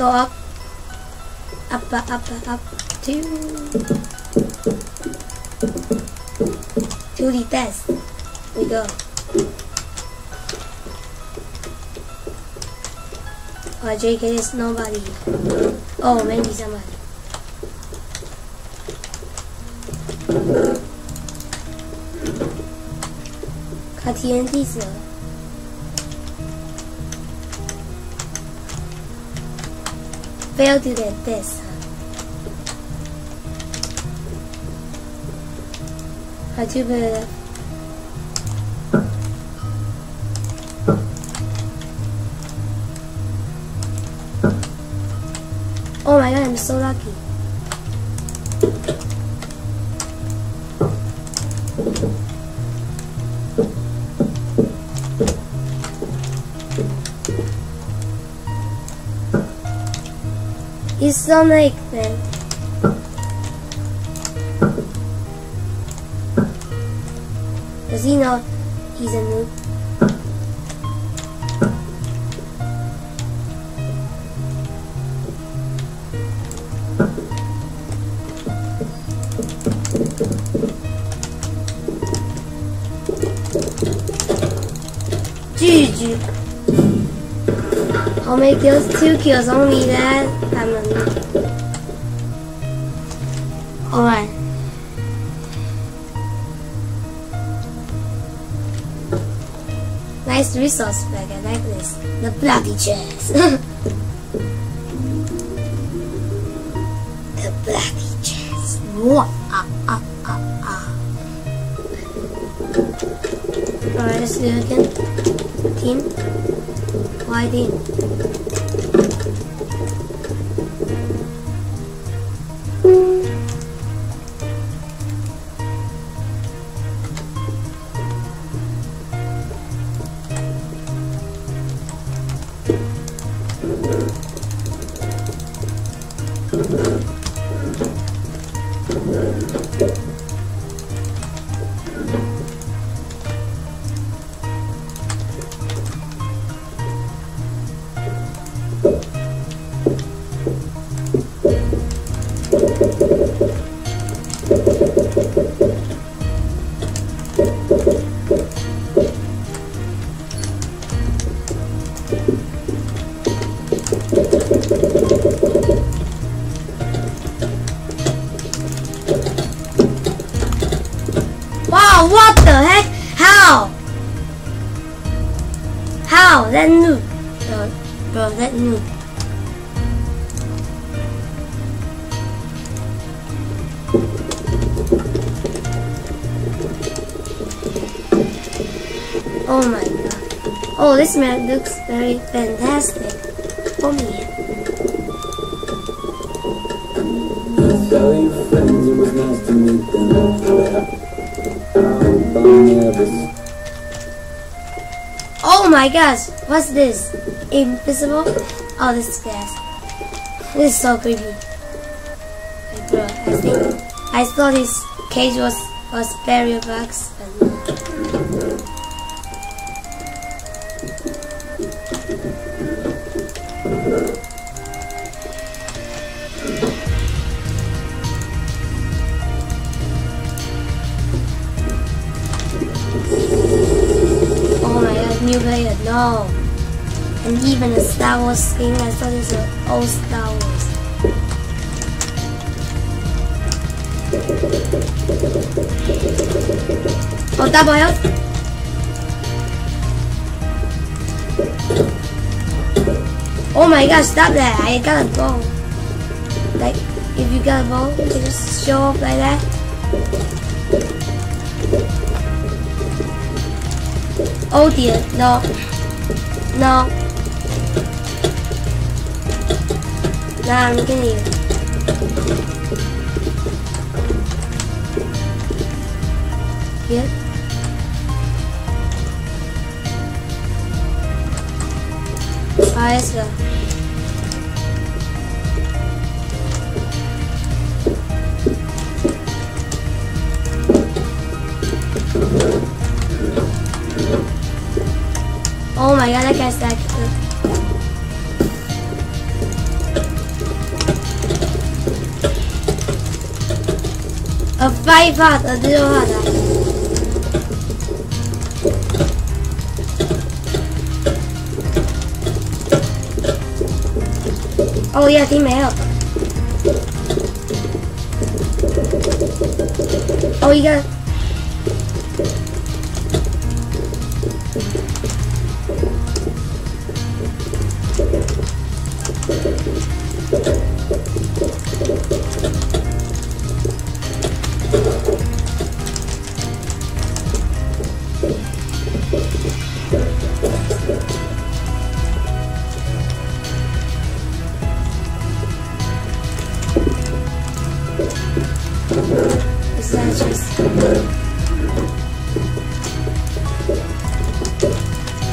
Go up. Up, up, up, up. To, to the test. We go. Oh, JK, there's nobody. Oh, maybe somebody. Cut TNT 死了。Fail to the test. How He's so like man. Does he know he's a noob? GG. How many kills? Two kills. Only that. Bag. I like this. The bloody chest. [laughs] the bloody chest. Mwah, ah, ah, ah, ah. Alright, let's do it again. Team. Why team? Map looks very fantastic. for me. Tell your friends it was nice to meet them. I hope I'm never Oh my gosh, what's this? Invisible? Oh, this is gas. This is so creepy. Like, bro, I think I thought this cage was was barrier box, Star Wars skin, I thought it's an old Star Wars. Oh, double health. Oh my god, stop that. I got a bow. Like, if you got a bow, you just show up like that. Oh dear, no. No. Nah, I'm Oh yeah, teammate help. Oh, you got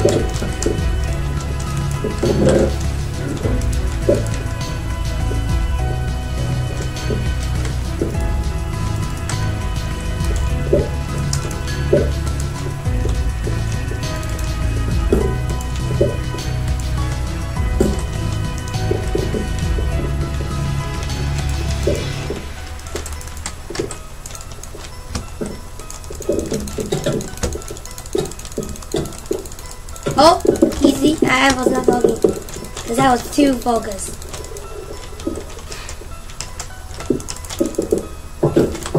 Oh, I was too focused.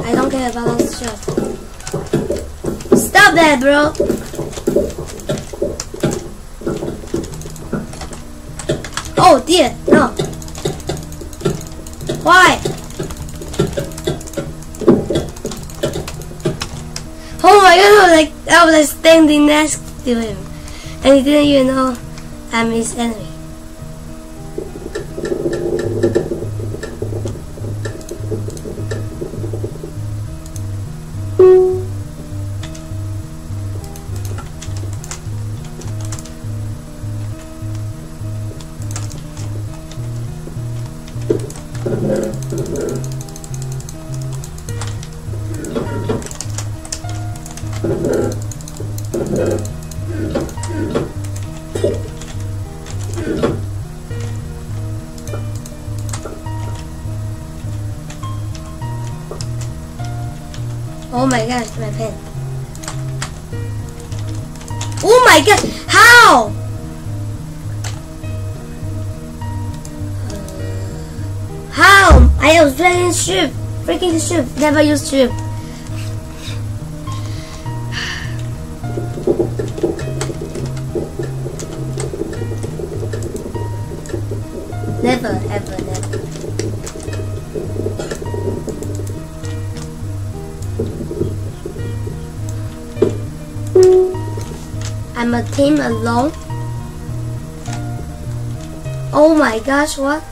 I don't care about those shots. Stop that, bro. Oh dear, no. Why? Oh my god, I was like I was standing next to him. And he didn't even know I'm his enemy. My gosh, my pen. Oh my god, how? How? I was playing ship, freaking ship, never used ship. I'm a team alone. Oh my gosh, what?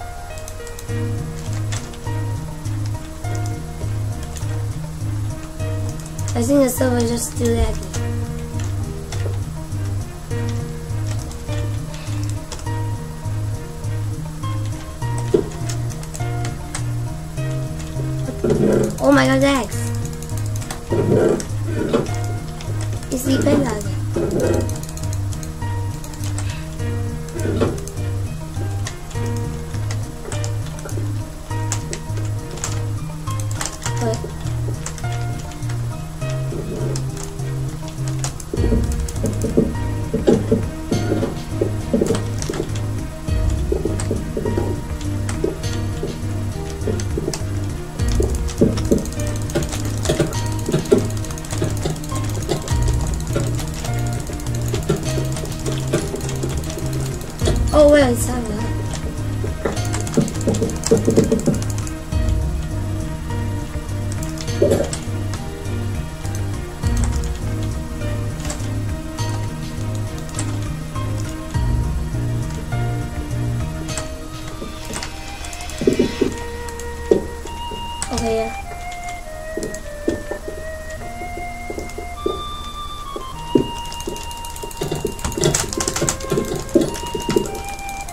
I think the server just too laggy.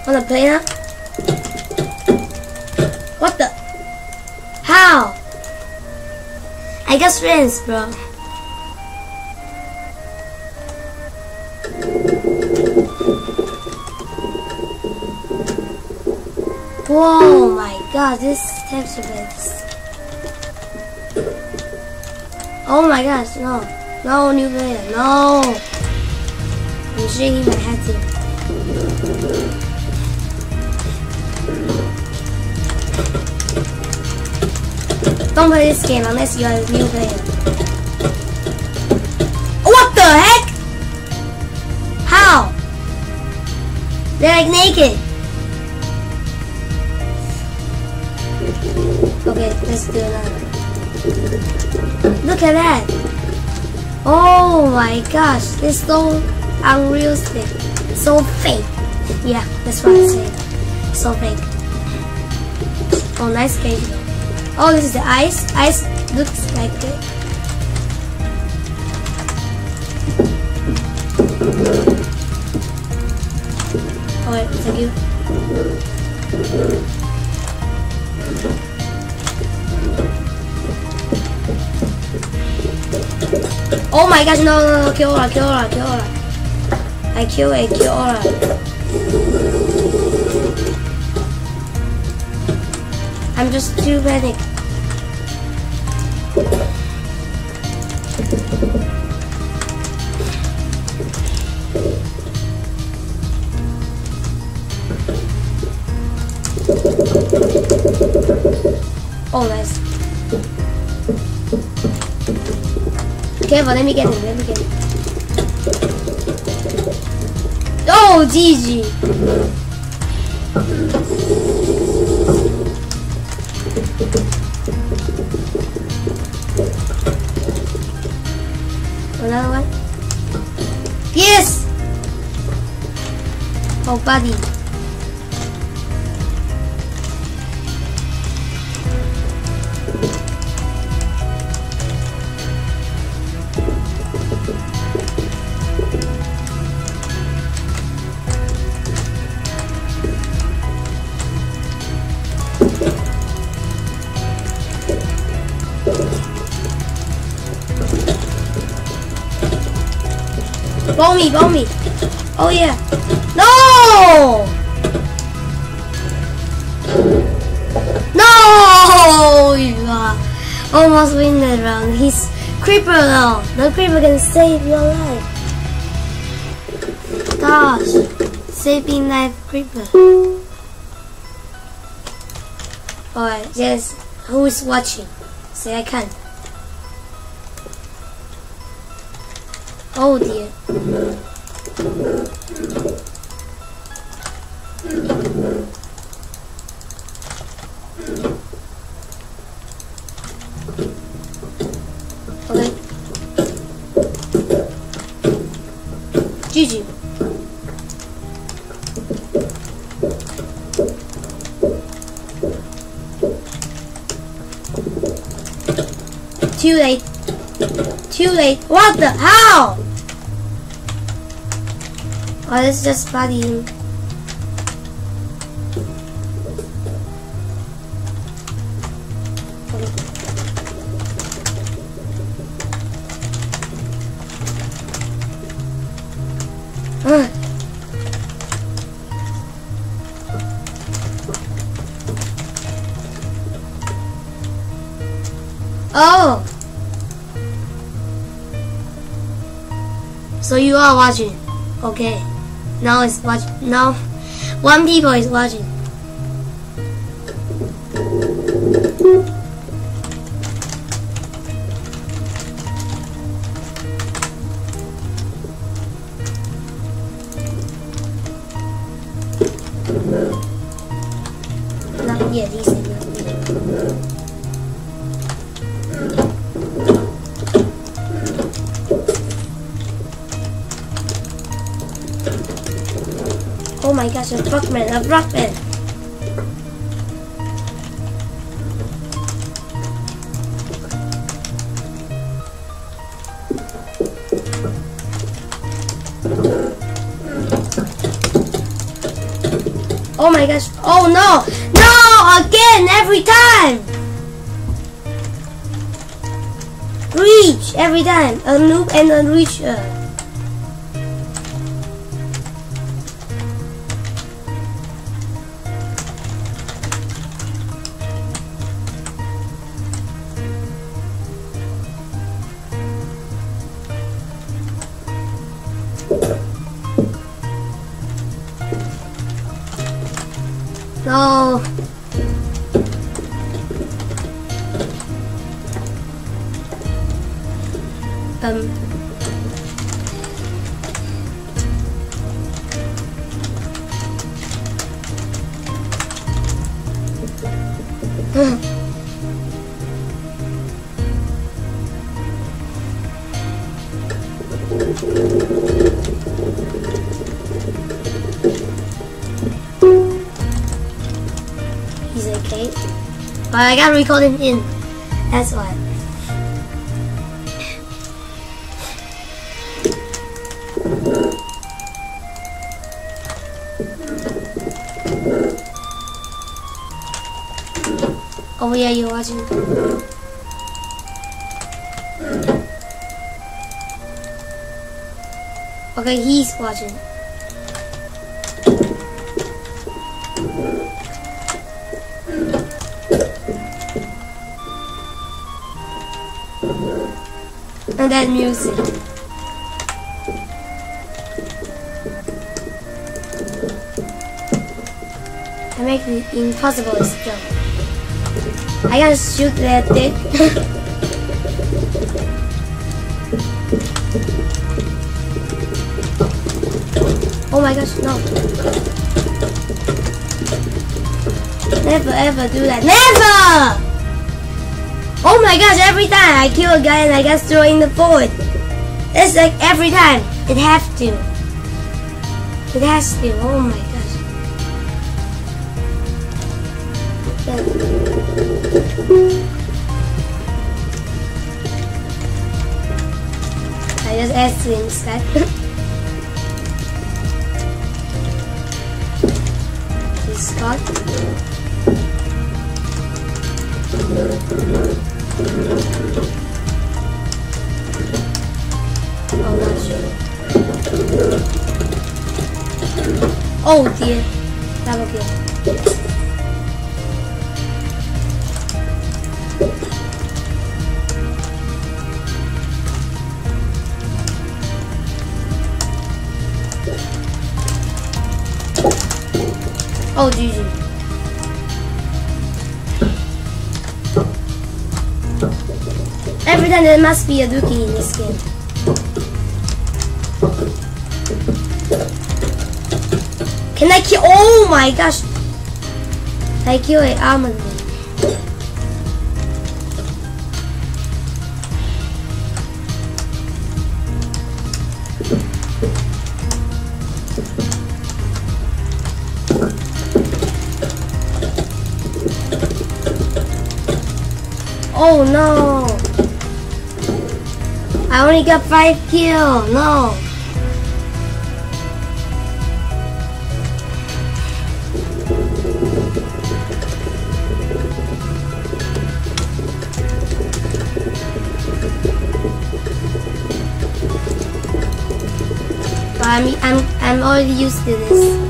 Wanna play? What the? How? I got friends, bro. Whoa, my god, this texture is. Oh my gosh, no. No, new player, no. I'm shaking my head here. Don't play this game unless you're a new player. What the heck? How? They're like naked. Okay, let's do another. Look at that. Oh my gosh, it's so unrealistic. So fake. Yeah, that's what I say. So fake. Oh, nice game. Oh, this is the ice. Ice looks like it. Oh, wait, thank you. Oh my gosh, no, no, no, her, kill her. I kill it, kill her. I'm just too panic. Careful, let me get him, let me get him. Oh, GG. Me, me. Oh yeah. No! No! Almost win that round. He's creeper now. The creeper can save your life. Gosh. Saving life creeper. Alright, yes. Who is watching? Say I can. Oh dear. Too late. Too late. What the? hell? Oh, let's just body him. Oh. You are watching. Okay. Now it's watch now one people is watching. Gosh, a frogman. Oh my gosh. Oh no. No, again, every time. Reach, every time. A noob and a reacher. But I got recording in. That's why. Oh yeah, you're watching. Okay, he's watching. That music. I make it impossible to jump. I gotta shoot that dick. [laughs] oh my gosh, no. Never ever do that. Never! Oh my gosh, every time I kill a guy and I get thrown in the void. It's like every time. It has to. It has to. Oh my gosh. I just instead. [laughs] He's Scott. Oh, sure. Oh dear. Double kill. Oh, GG. Time there must be a dookie in this game. Can I kill? Oh my gosh! I kill it almond. Oh no! Only got five kills. No. I'm I'm I'm already used to this.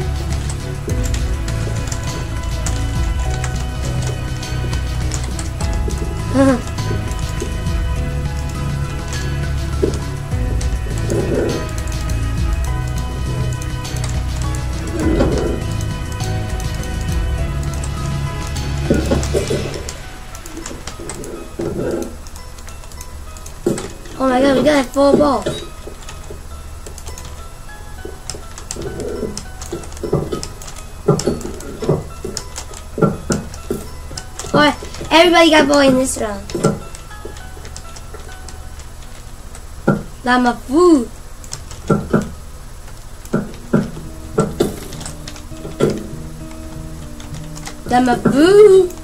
Full ball. Alright, everybody got ball in this round. Llama food. Llama food.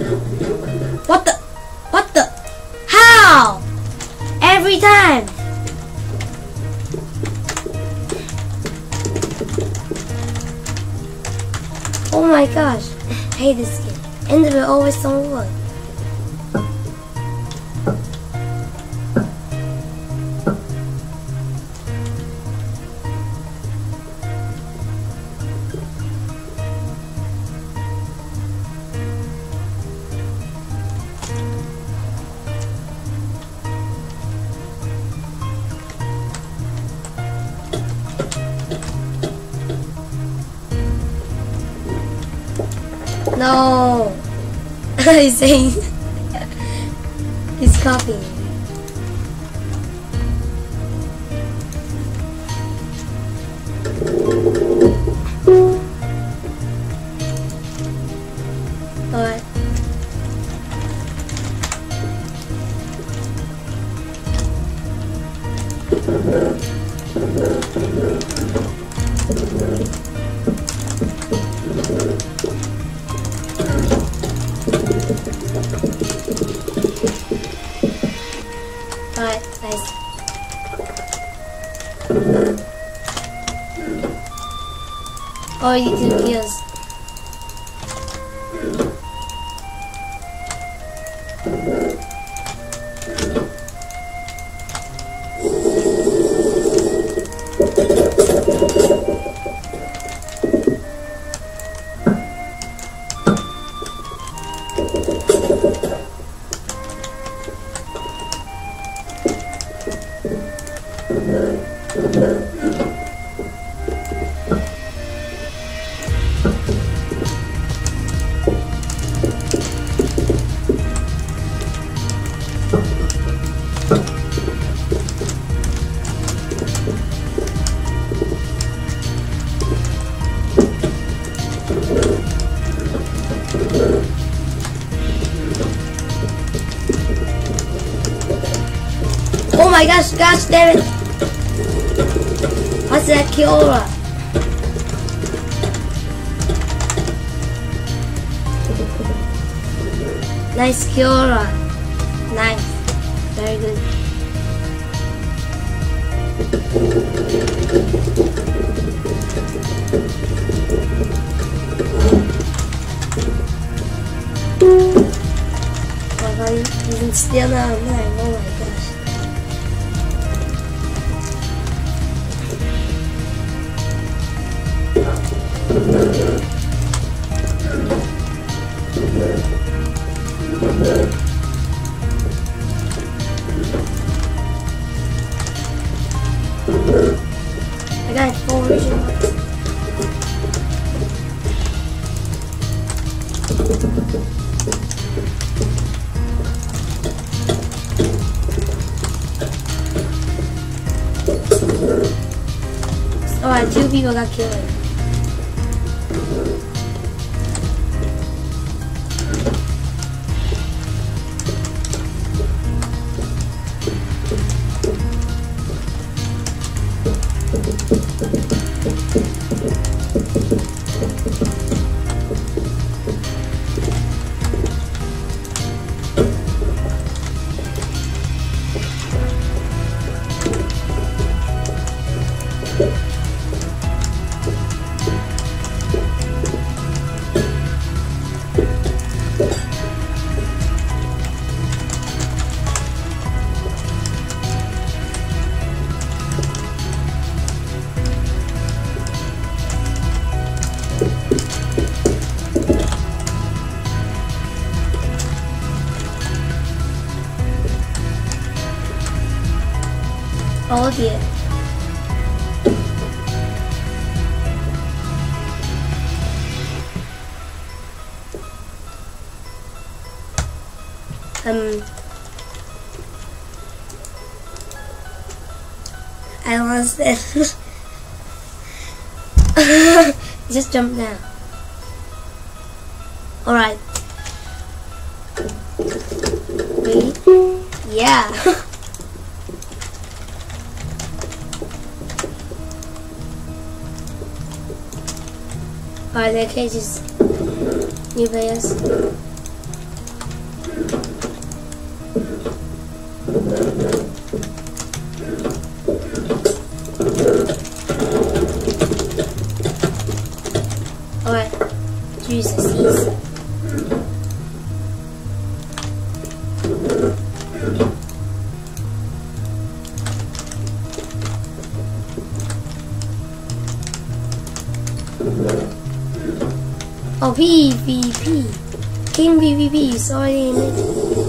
this He's Oh, you do kills. My gosh, gosh damn it! What's that Kiora? Nice Kiora. Nice. Very good. Oh, my, you can steal People got killed. Just jump down. Alright. Really? Yeah. [laughs] Alright, the cages. New players. PvP. King PvP is already in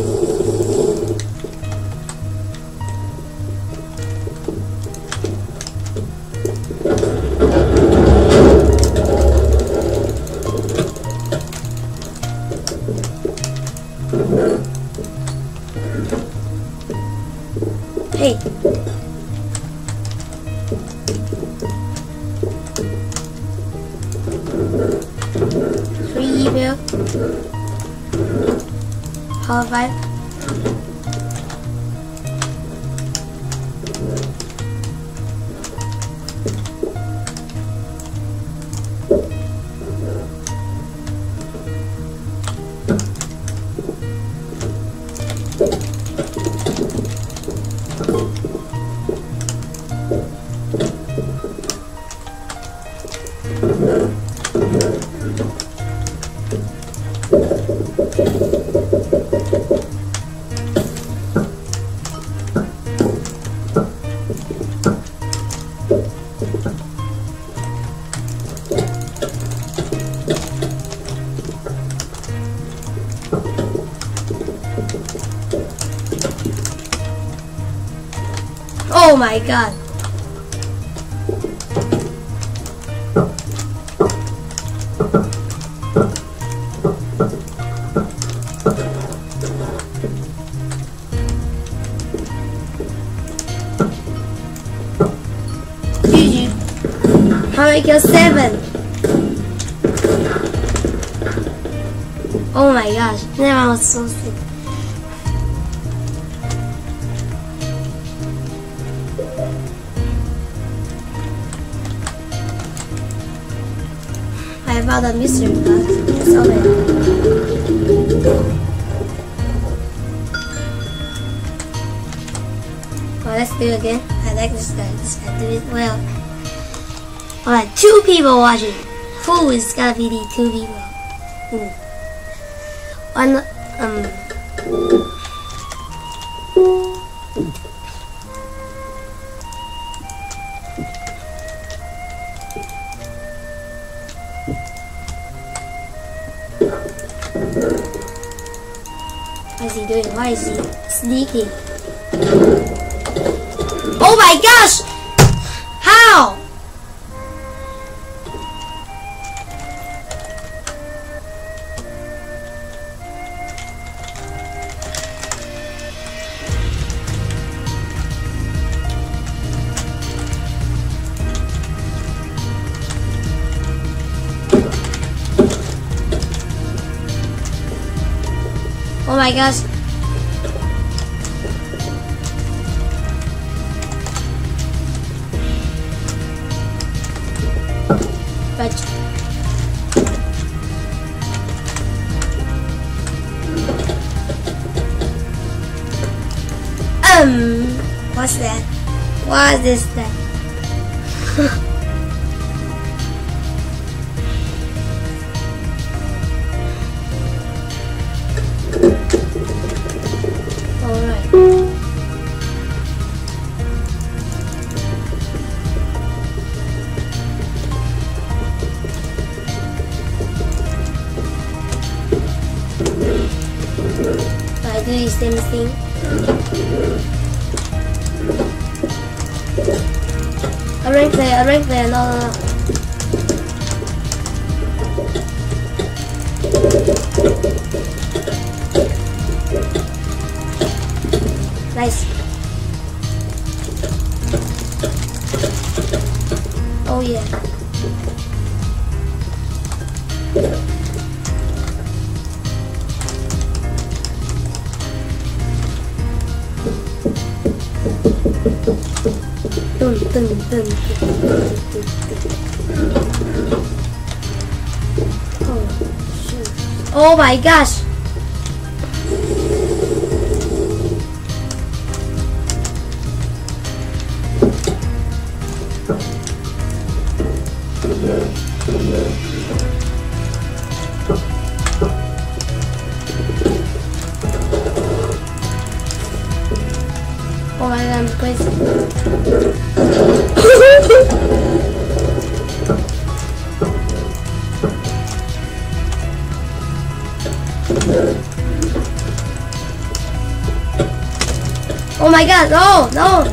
my god. GG. How many kills? Seven. Oh my gosh. That was so sick. I found a mystery box. Let's open it. Well, let's do it again. I like this guy. This guy did it well. Alright, two people watching. Who is gonna be the two people? Hmm. One, um. He sneaking? Oh my gosh! How? Oh my gosh. Oh. Oh my gosh! My god, no, no!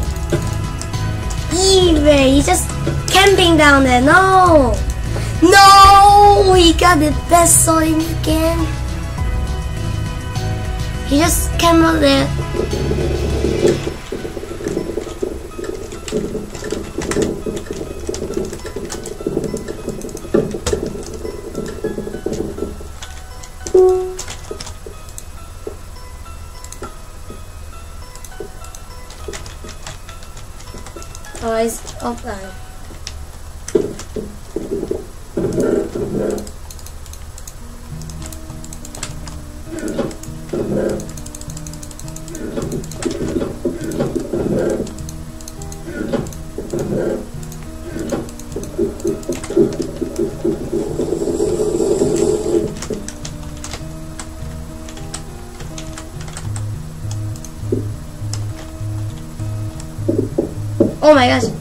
Even, he's just camping down there, no! No! He got the best sword in the game. He just came out there. Oh, it's my gosh.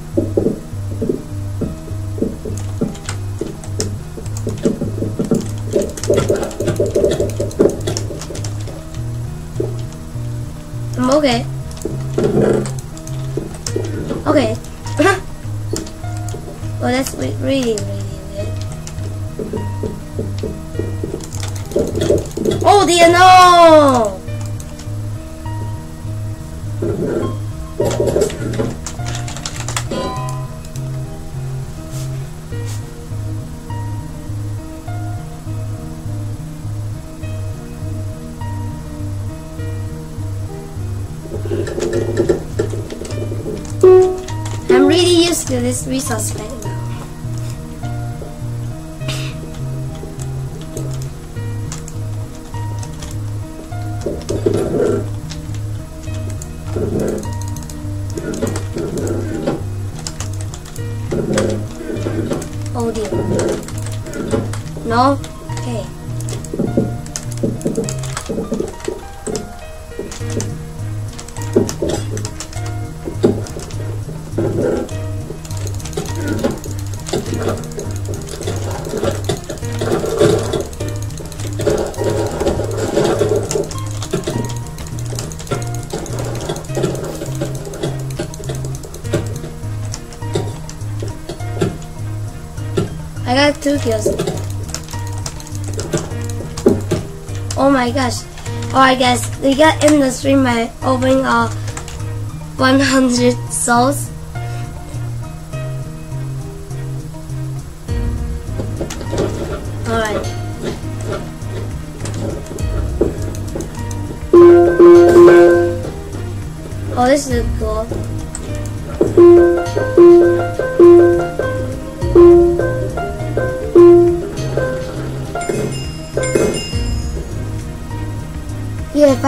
Resource pack Two. Oh my gosh. Oh, Alright guys, we got in the stream by opening our 100 souls. Alright. Oh, this is cool.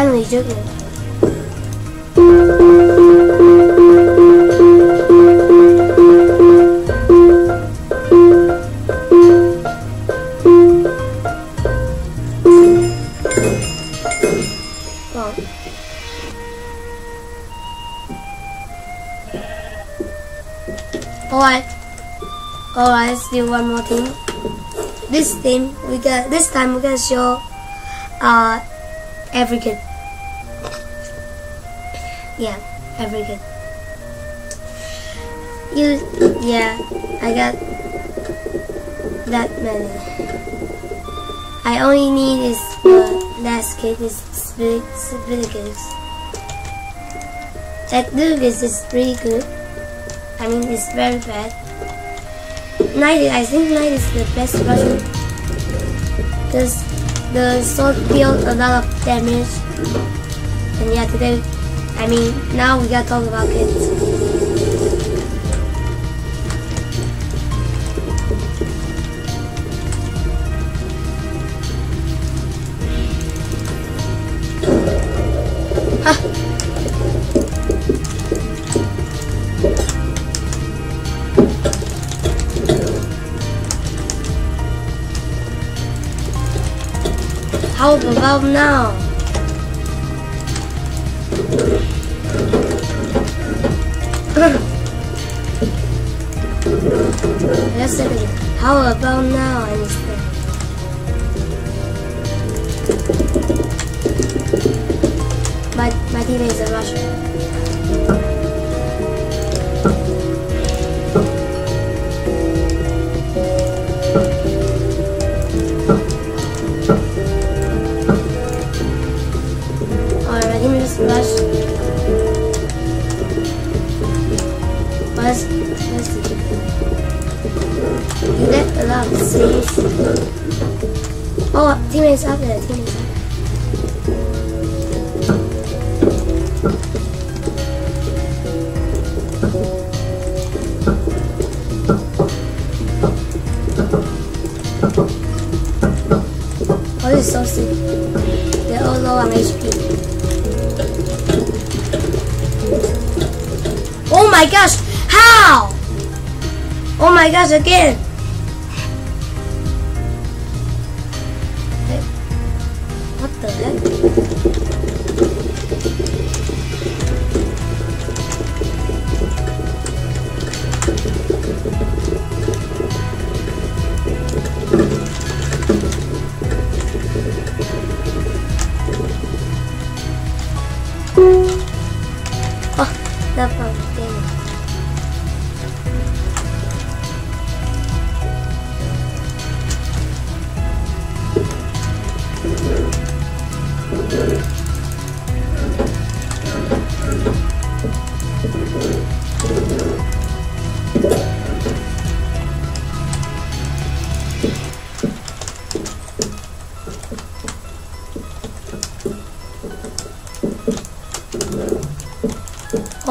It. Well, Alright. Alright, let's do one more thing. This thing we got this time we're gonna show uh African. Yeah, African. You, yeah, I got that many. I only need is uh, the last kit is Spilicus. That Lucas is pretty good. I mean, it's very bad. Knight, I think Knight is the best version because the sword deals a lot of damage. And yeah, today, I mean, now we gotta talk about kits. How about now? How about now, Einstein? My, my teammates are Russian. Alright, my the Lot of space. Oh, teammates up there, teammates up. Oh, this is so sick. They're all low on HP. Oh my gosh! My gosh, again!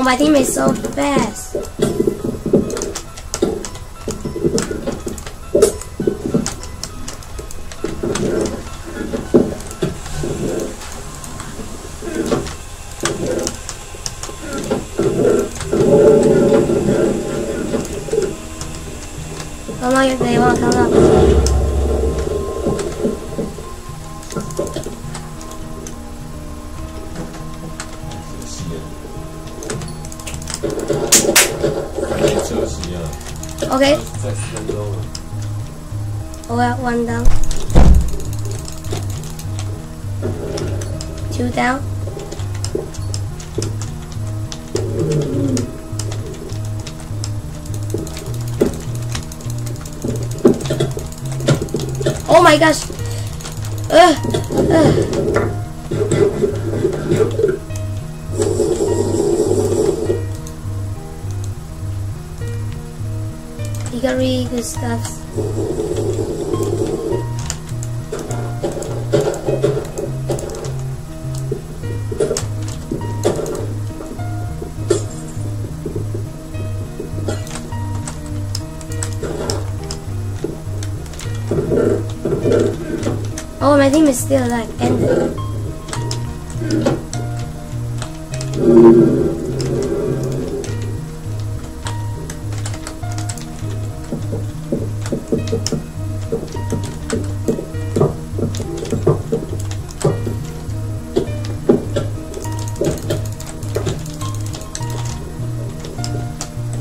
My team is so fast. Ugh. Uh, Ugh. You got really good stuff. My team is still like Ended.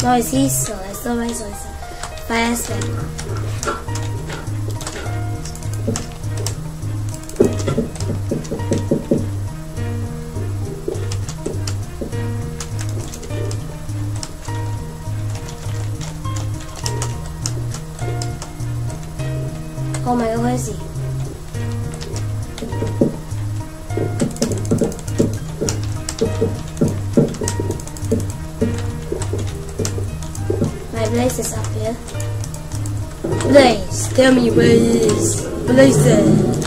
No, es eso, es todo eso, eso. Para eso. Tell me where he is. Blaze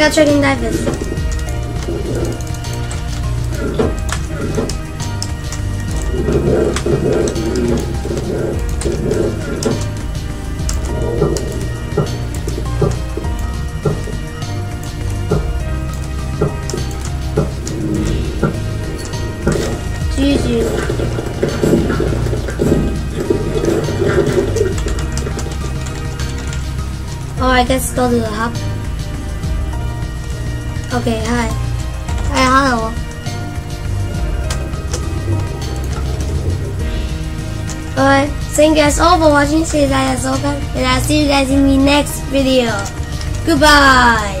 got trading divers. Juju. Alright, let's go to the hub. Okay, hi. Hi, hello. Alright, thank you guys all for watching. See you guys all and I'll see you guys in the next video. Goodbye.